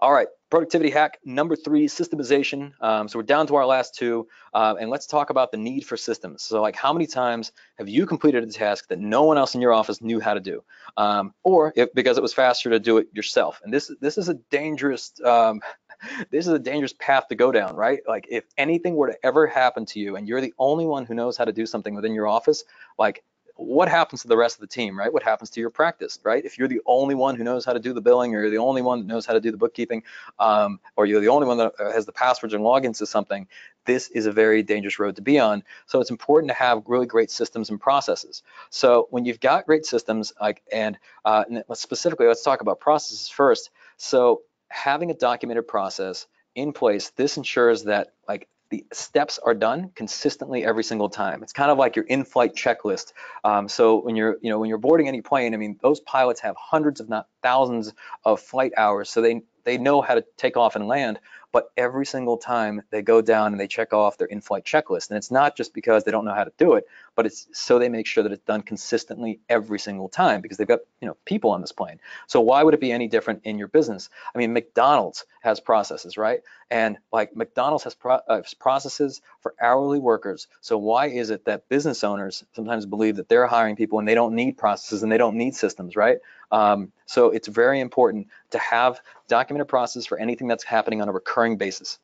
All right, productivity hack number three, systemization. Um, so we're down to our last two, uh, and let's talk about the need for systems. So like how many times have you completed a task that no one else in your office knew how to do? Um, or if, because it was faster to do it yourself. And this, this is a dangerous, um, *laughs* this is a dangerous path to go down, right? Like if anything were to ever happen to you and you're the only one who knows how to do something within your office, like what happens to the rest of the team, right? What happens to your practice, right? If you're the only one who knows how to do the billing, or you're the only one that knows how to do the bookkeeping, um, or you're the only one that has the passwords and logins to something, this is a very dangerous road to be on. So it's important to have really great systems and processes. So when you've got great systems, like and uh, specifically, let's talk about processes first. So having a documented process in place, this ensures that like the steps are done consistently every single time. It's kind of like your in-flight checklist. Um, so when you're, you know, when you're boarding any plane, I mean, those pilots have hundreds, if not thousands, of flight hours, so they they know how to take off and land but every single time they go down and they check off their in-flight checklist. And it's not just because they don't know how to do it, but it's so they make sure that it's done consistently every single time because they've got you know people on this plane. So why would it be any different in your business? I mean, McDonald's has processes, right? And like McDonald's has pro uh, processes for hourly workers. So why is it that business owners sometimes believe that they're hiring people and they don't need processes and they don't need systems, right? Um, so it's very important to have documented process for anything that's happening on a recurring basis.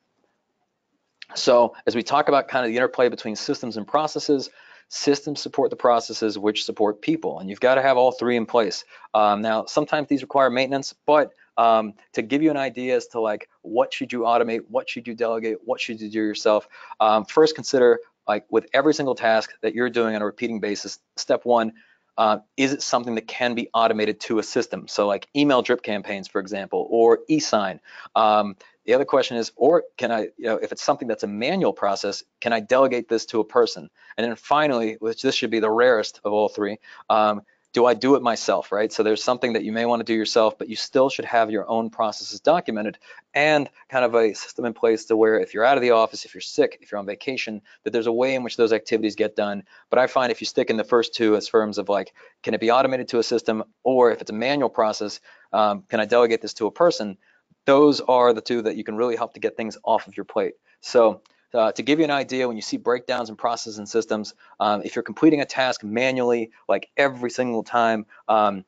So as we talk about kind of the interplay between systems and processes, systems support the processes which support people, and you've got to have all three in place. Um, now, sometimes these require maintenance, but um, to give you an idea as to like what should you automate, what should you delegate, what should you do yourself, um, first consider like with every single task that you're doing on a repeating basis, step one, uh, is it something that can be automated to a system? So like email drip campaigns, for example, or e-sign. Um, the other question is, or can I, you know, if it's something that's a manual process, can I delegate this to a person? And then finally, which this should be the rarest of all three, um, do I do it myself, right? So there's something that you may want to do yourself, but you still should have your own processes documented and kind of a system in place to where if you're out of the office, if you're sick, if you're on vacation, that there's a way in which those activities get done. But I find if you stick in the first two as terms of like, can it be automated to a system, or if it's a manual process, um, can I delegate this to a person? Those are the two that you can really help to get things off of your plate. So uh, to give you an idea, when you see breakdowns in processes and systems, um, if you're completing a task manually, like every single time, um,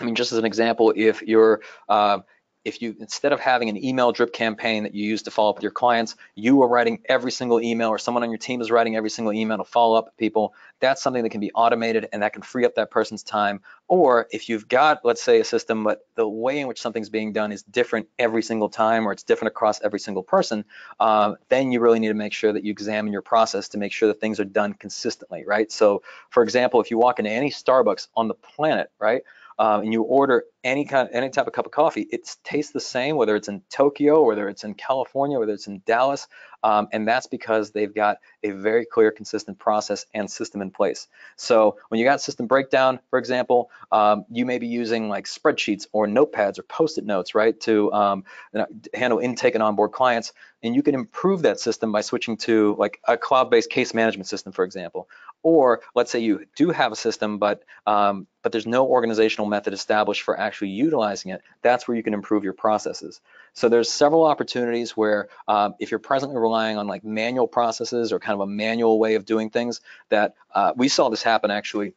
I mean, just as an example, if you're uh, if you instead of having an email drip campaign that you use to follow up with your clients, you are writing every single email or someone on your team is writing every single email to follow up with people, that's something that can be automated and that can free up that person's time. Or if you've got, let's say, a system, but the way in which something's being done is different every single time or it's different across every single person, um, then you really need to make sure that you examine your process to make sure that things are done consistently, right? So for example, if you walk into any Starbucks on the planet, right, um, and you order any kind, any type of cup of coffee, it tastes the same, whether it's in Tokyo, whether it's in California, whether it's in Dallas, um, and that's because they've got a very clear, consistent process and system in place. So when you got system breakdown, for example, um, you may be using like spreadsheets or notepads or post-it notes, right, to um, handle intake and onboard clients. and you can improve that system by switching to like a cloud-based case management system, for example. Or let's say you do have a system, but um, but there's no organizational method established for actually utilizing it. That's where you can improve your processes. So there's several opportunities where um, if you're presently relying on like manual processes or kind of a manual way of doing things, that uh, we saw this happen actually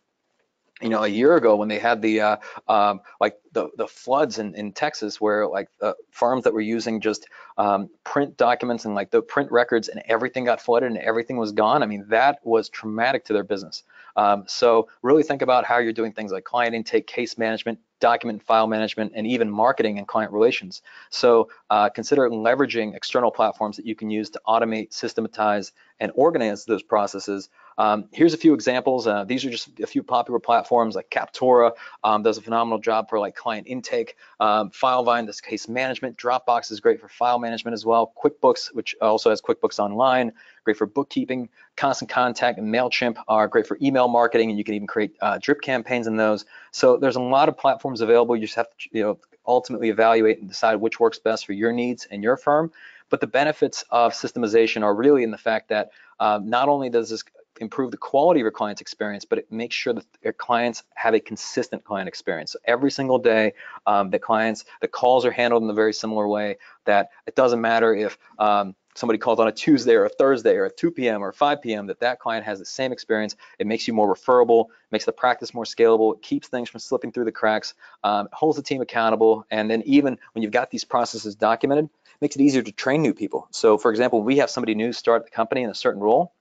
you know, a year ago when they had the uh, um, like the the floods in, in Texas, where like uh, farms that were using just um, print documents and like the print records, and everything got flooded and everything was gone. I mean, that was traumatic to their business. Um, so really think about how you're doing things like client intake, case management, document file management, and even marketing and client relations. So uh, consider leveraging external platforms that you can use to automate, systematize, and organize those processes. Um, here's a few examples. Uh, these are just a few popular platforms like Captorra um, does a phenomenal job for like client intake. Um, FileVine does case management. Dropbox is great for file management as well. QuickBooks, which also has QuickBooks Online, great for bookkeeping. Constant Contact and MailChimp are great for email marketing, and you can even create uh, drip campaigns in those. So there's a lot of platforms available. You just have to, you know, ultimately evaluate and decide which works best for your needs and your firm. But the benefits of systemization are really in the fact that uh, not only does this improve the quality of your client's experience, but it makes sure that your clients have a consistent client experience. So every single day, um, the clients, the calls are handled in a very similar way that it doesn't matter if um, somebody calls on a Tuesday or a Thursday or a 2 p.m. or 5 p.m. that that client has the same experience. It makes you more referable, makes the practice more scalable, it keeps things from slipping through the cracks, um, holds the team accountable, and then even when you've got these processes documented, makes it easier to train new people. So for example, we have somebody new start the company in a certain role,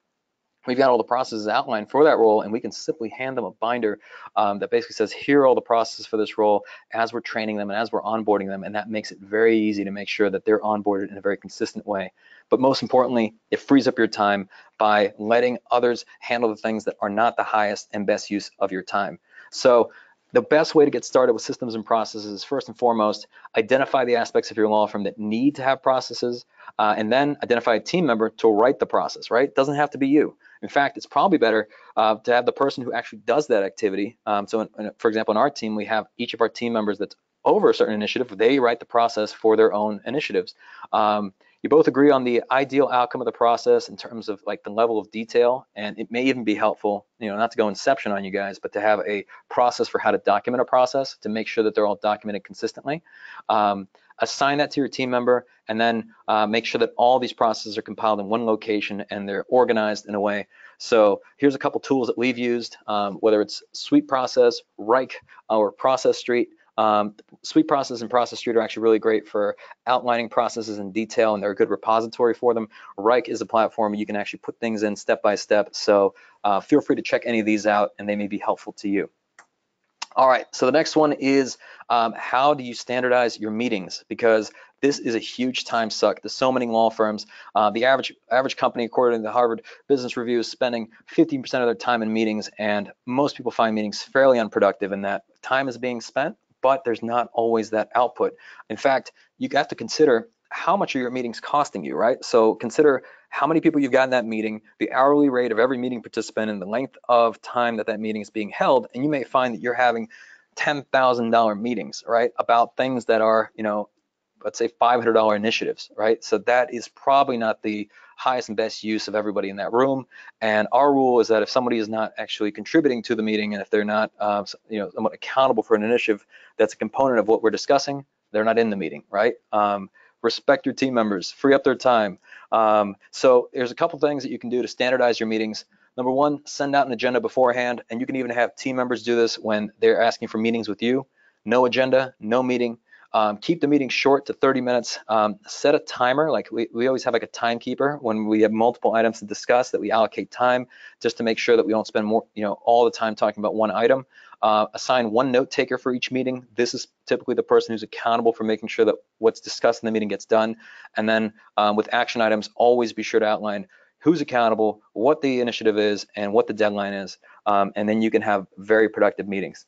we've got all the processes outlined for that role and we can simply hand them a binder um, that basically says here are all the processes for this role as we're training them and as we're onboarding them and that makes it very easy to make sure that they're onboarded in a very consistent way. But most importantly it frees up your time by letting others handle the things that are not the highest and best use of your time. So the best way to get started with systems and processes is first and foremost, identify the aspects of your law firm that need to have processes, uh, and then identify a team member to write the process, right? It doesn't have to be you. In fact, it's probably better uh, to have the person who actually does that activity. Um, so in, in, for example, in our team, we have each of our team members that's over a certain initiative, they write the process for their own initiatives. Um, you both agree on the ideal outcome of the process in terms of like the level of detail, and it may even be helpful, you know, not to go inception on you guys, but to have a process for how to document a process to make sure that they're all documented consistently. Um, assign that to your team member, and then uh, make sure that all these processes are compiled in one location and they're organized in a way. So here's a couple tools that we've used, um, whether it's Sweet Process, Wrike, or Process Street. Um, Sweet Process and Process Street are actually really great for outlining processes in detail, and they're a good repository for them. Wrike is a platform you can actually put things in step by step. So uh, feel free to check any of these out, and they may be helpful to you. All right, so the next one is um, how do you standardize your meetings? Because this is a huge time suck to so many law firms. Uh, the average average company, according to the Harvard Business Review, is spending 15% of their time in meetings, and most people find meetings fairly unproductive in that time is being spent, but there's not always that output. In fact, you have to consider how much are your meetings costing you, right? So consider how many people you've got in that meeting, the hourly rate of every meeting participant, and the length of time that that meeting is being held, and you may find that you're having $10,000 meetings, right, about things that are, you know, let's say $500 initiatives, right? So that is probably not the highest and best use of everybody in that room. And our rule is that if somebody is not actually contributing to the meeting and if they're not, uh, you know, somewhat accountable for an initiative that's a component of what we're discussing, they're not in the meeting, right? Um, respect your team members, free up their time. Um, so there's a couple things that you can do to standardize your meetings. Number one, send out an agenda beforehand, and you can even have team members do this when they're asking for meetings with you. No agenda, no meeting, um, keep the meeting short to 30 minutes. Um, set a timer, like we, we always have like a timekeeper when we have multiple items to discuss that we allocate time just to make sure that we don't spend more, you know, all the time talking about one item. Uh, assign one note taker for each meeting. This is typically the person who's accountable for making sure that what's discussed in the meeting gets done. And then um, with action items, always be sure to outline who's accountable, what the initiative is, and what the deadline is. Um, and then you can have very productive meetings.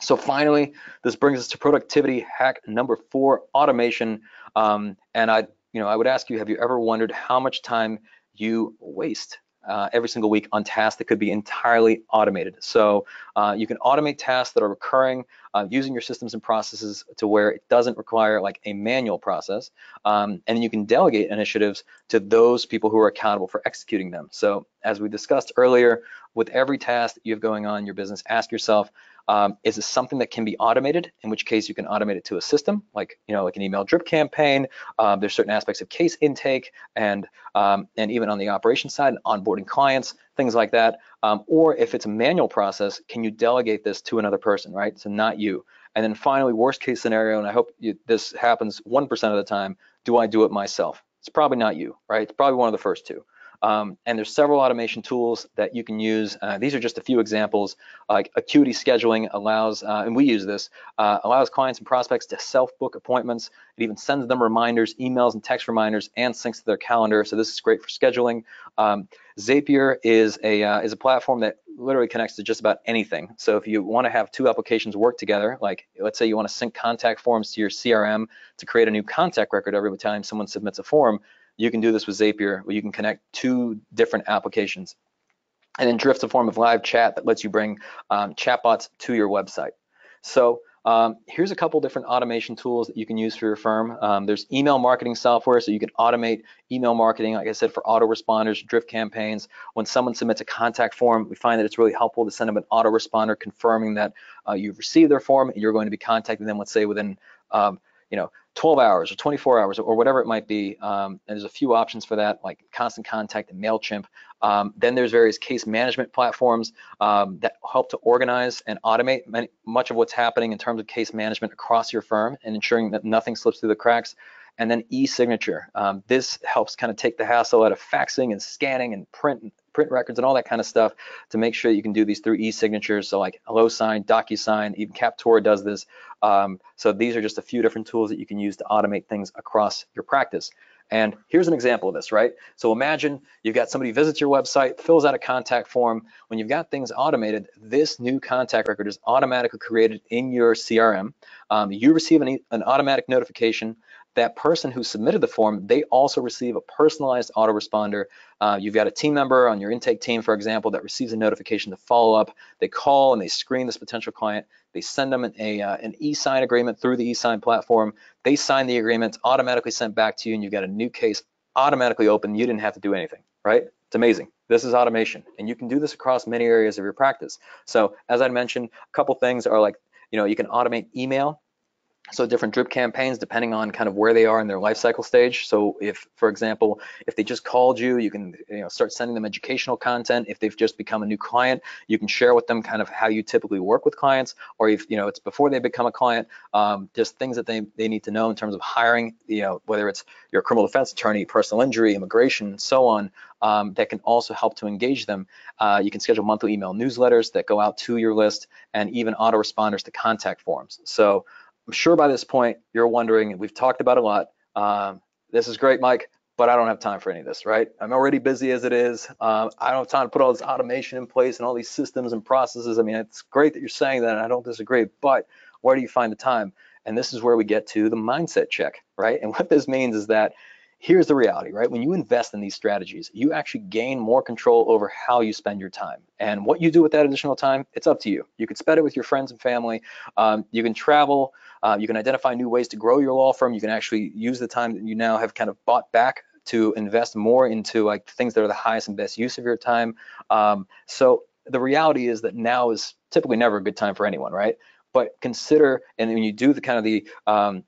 So finally, this brings us to productivity hack number four, automation. Um, and I, you know, I would ask you, have you ever wondered how much time you waste uh, every single week on tasks that could be entirely automated. So uh, you can automate tasks that are recurring uh, using your systems and processes to where it doesn't require like a manual process. Um, and you can delegate initiatives to those people who are accountable for executing them. So as we discussed earlier, with every task that you have going on in your business, ask yourself, um, is this something that can be automated? In which case you can automate it to a system, like you know, like an email drip campaign. Um, there's certain aspects of case intake and um, and even on the operation side, onboarding clients, things like that. Um, or if it's a manual process, can you delegate this to another person, right? So not you. And then finally, worst case scenario, and I hope you, this happens 1% of the time, do I do it myself? It's probably not you, right? It's probably one of the first two. Um, and there's several automation tools that you can use. Uh, these are just a few examples. Like Acuity Scheduling allows, uh, and we use this, uh, allows clients and prospects to self-book appointments. It even sends them reminders, emails and text reminders, and syncs to their calendar. So this is great for scheduling. Um, Zapier is a uh, is a platform that literally connects to just about anything. So if you want to have two applications work together, like let's say you want to sync contact forms to your CRM to create a new contact record every time someone submits a form, you can do this with Zapier, where you can connect two different applications. And then Drift's a form of live chat that lets you bring um, chatbots to your website. So um, here's a couple different automation tools that you can use for your firm. Um, there's email marketing software, so you can automate email marketing, like I said, for autoresponders, drift campaigns. When someone submits a contact form, we find that it's really helpful to send them an autoresponder confirming that uh, you've received their form and you're going to be contacting them, let's say within um, you know, 12 hours or 24 hours or whatever it might be. Um, and there's a few options for that, like Constant Contact and MailChimp. Um, then there's various case management platforms um, that help to organize and automate many, much of what's happening in terms of case management across your firm and ensuring that nothing slips through the cracks. And then e-signature. Um, this helps kind of take the hassle out of faxing and scanning and print print records and all that kind of stuff to make sure you can do these through e-signatures. So like HelloSign, DocuSign, even Captorra does this. Um, so these are just a few different tools that you can use to automate things across your practice. And here's an example of this, right? So imagine you've got somebody visits your website, fills out a contact form. When you've got things automated, this new contact record is automatically created in your CRM. Um, you receive an, an automatic notification that person who submitted the form, they also receive a personalized autoresponder. Uh, you've got a team member on your intake team, for example, that receives a notification to follow up. They call and they screen this potential client. They send them an, a, uh, an e-sign agreement through the e-sign platform. They sign the agreement, automatically sent back to you, and you've got a new case automatically open. You didn't have to do anything, right? It's amazing. This is automation, and you can do this across many areas of your practice. So as I mentioned, a couple things are like, you know, you can automate email so different drip campaigns depending on kind of where they are in their life cycle stage so if for example if they just called you you can you know start sending them educational content if they've just become a new client you can share with them kind of how you typically work with clients or if you know it's before they become a client um, just things that they, they need to know in terms of hiring you know whether it's your criminal defense attorney personal injury immigration and so on um, that can also help to engage them. Uh, you can schedule monthly email newsletters that go out to your list and even autoresponders to contact forms. So I'm sure by this point you're wondering, we've talked about a lot. Um, this is great, Mike, but I don't have time for any of this, right? I'm already busy as it is. Um, I don't have time to put all this automation in place and all these systems and processes. I mean, it's great that you're saying that, and I don't disagree, but where do you find the time? And this is where we get to the mindset check, right? And what this means is that here's the reality, right? When you invest in these strategies, you actually gain more control over how you spend your time. And what you do with that additional time, it's up to you. You can spend it with your friends and family. Um, you can travel. Uh, you can identify new ways to grow your law firm. You can actually use the time that you now have kind of bought back to invest more into like things that are the highest and best use of your time. Um, so the reality is that now is typically never a good time for anyone, right? But consider, and when you do the kind of the um,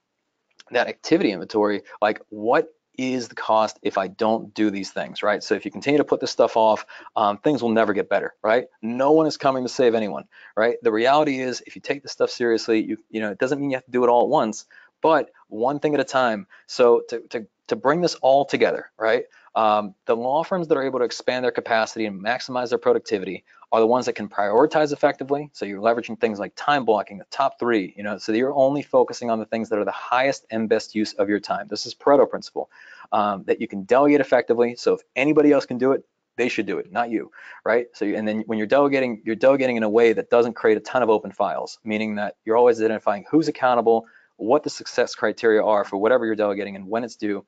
that activity inventory, like what is the cost if I don't do these things, right? So if you continue to put this stuff off, um, things will never get better, right? No one is coming to save anyone, right? The reality is if you take this stuff seriously, you, you know, it doesn't mean you have to do it all at once, but one thing at a time. So to, to, to bring this all together, right? Um, the law firms that are able to expand their capacity and maximize their productivity are the ones that can prioritize effectively. So you're leveraging things like time blocking, the top three, you know, so that you're only focusing on the things that are the highest and best use of your time. This is Pareto principle, um, that you can delegate effectively. So if anybody else can do it, they should do it, not you, right? So, and then when you're delegating, you're delegating in a way that doesn't create a ton of open files, meaning that you're always identifying who's accountable, what the success criteria are for whatever you're delegating and when it's due,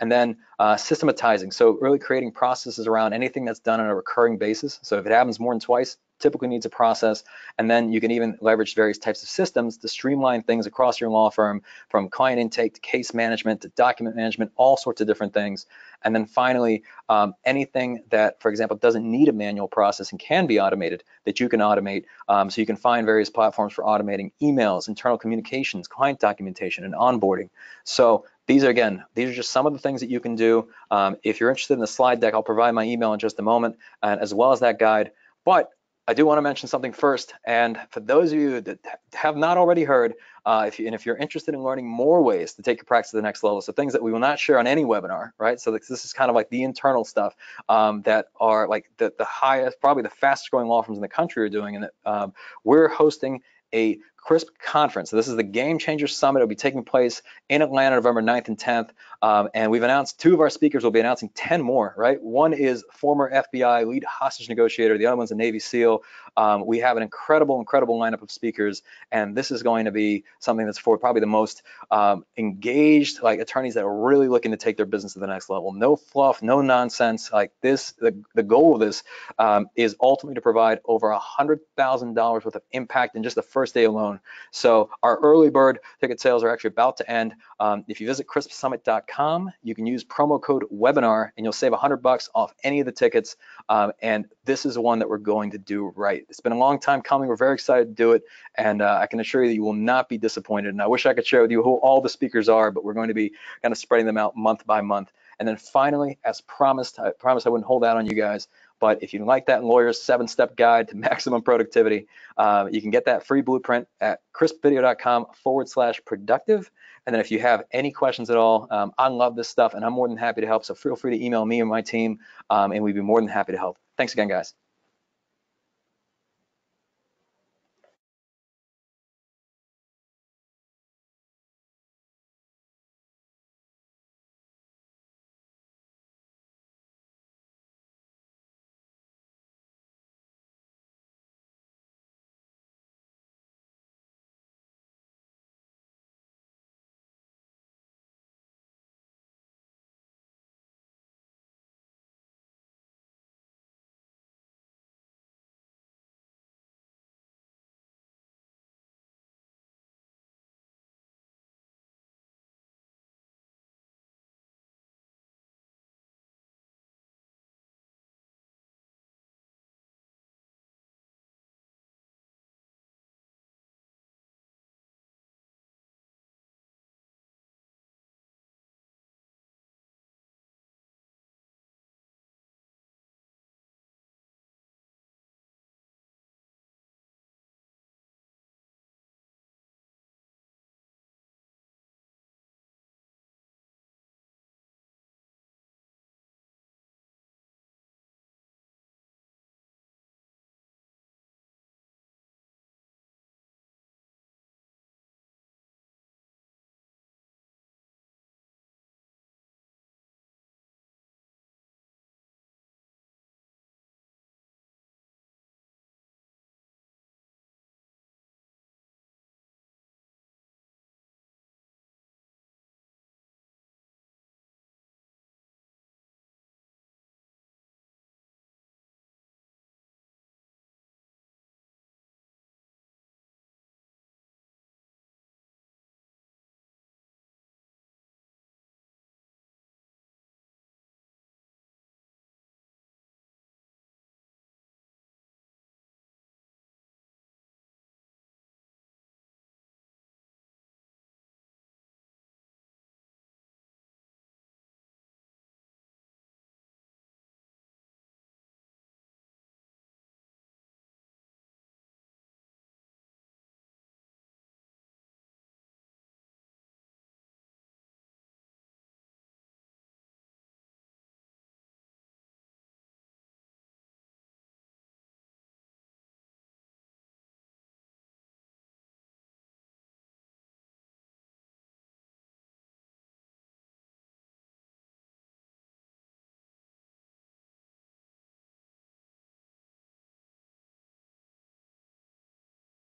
and then uh, systematizing, so really creating processes around anything that's done on a recurring basis. So if it happens more than twice, typically needs a process. And then you can even leverage various types of systems to streamline things across your law firm from client intake to case management to document management, all sorts of different things. And then finally, um, anything that, for example, doesn't need a manual process and can be automated that you can automate. Um, so you can find various platforms for automating emails, internal communications, client documentation, and onboarding. So these are, again, these are just some of the things that you can do. Um, if you're interested in the slide deck, I'll provide my email in just a moment, and as well as that guide. But I do want to mention something first, and for those of you that have not already heard, uh, if you, and if you're interested in learning more ways to take your practice to the next level, so things that we will not share on any webinar, right? So this is kind of like the internal stuff um, that are like the, the highest, probably the fastest growing law firms in the country are doing, and that um, we're hosting a CRISP conference. This is the Game Changer Summit. It'll be taking place in Atlanta, November 9th and 10th. Um, and we've announced two of our speakers. We'll be announcing 10 more, right? One is former FBI lead hostage negotiator. The other one's a Navy SEAL. Um, we have an incredible, incredible lineup of speakers. And this is going to be something that's for probably the most um, engaged like attorneys that are really looking to take their business to the next level. No fluff, no nonsense. Like this, the, the goal of this um, is ultimately to provide over $100,000 worth of impact in just the first day alone. So our early bird ticket sales are actually about to end. Um, if you visit crispsummit.com, you can use promo code webinar and you'll save 100 bucks off any of the tickets. Um, and this is one that we're going to do right. It's been a long time coming. We're very excited to do it. And uh, I can assure you that you will not be disappointed. And I wish I could share with you who all the speakers are, but we're going to be kind of spreading them out month by month. And then finally, as promised, I promised I wouldn't hold out on you guys. But if you like that lawyer's seven-step guide to maximum productivity, uh, you can get that free blueprint at crispvideo.com forward slash productive. And then if you have any questions at all, um, I love this stuff and I'm more than happy to help. So feel free to email me or my team um, and we'd be more than happy to help. Thanks again, guys.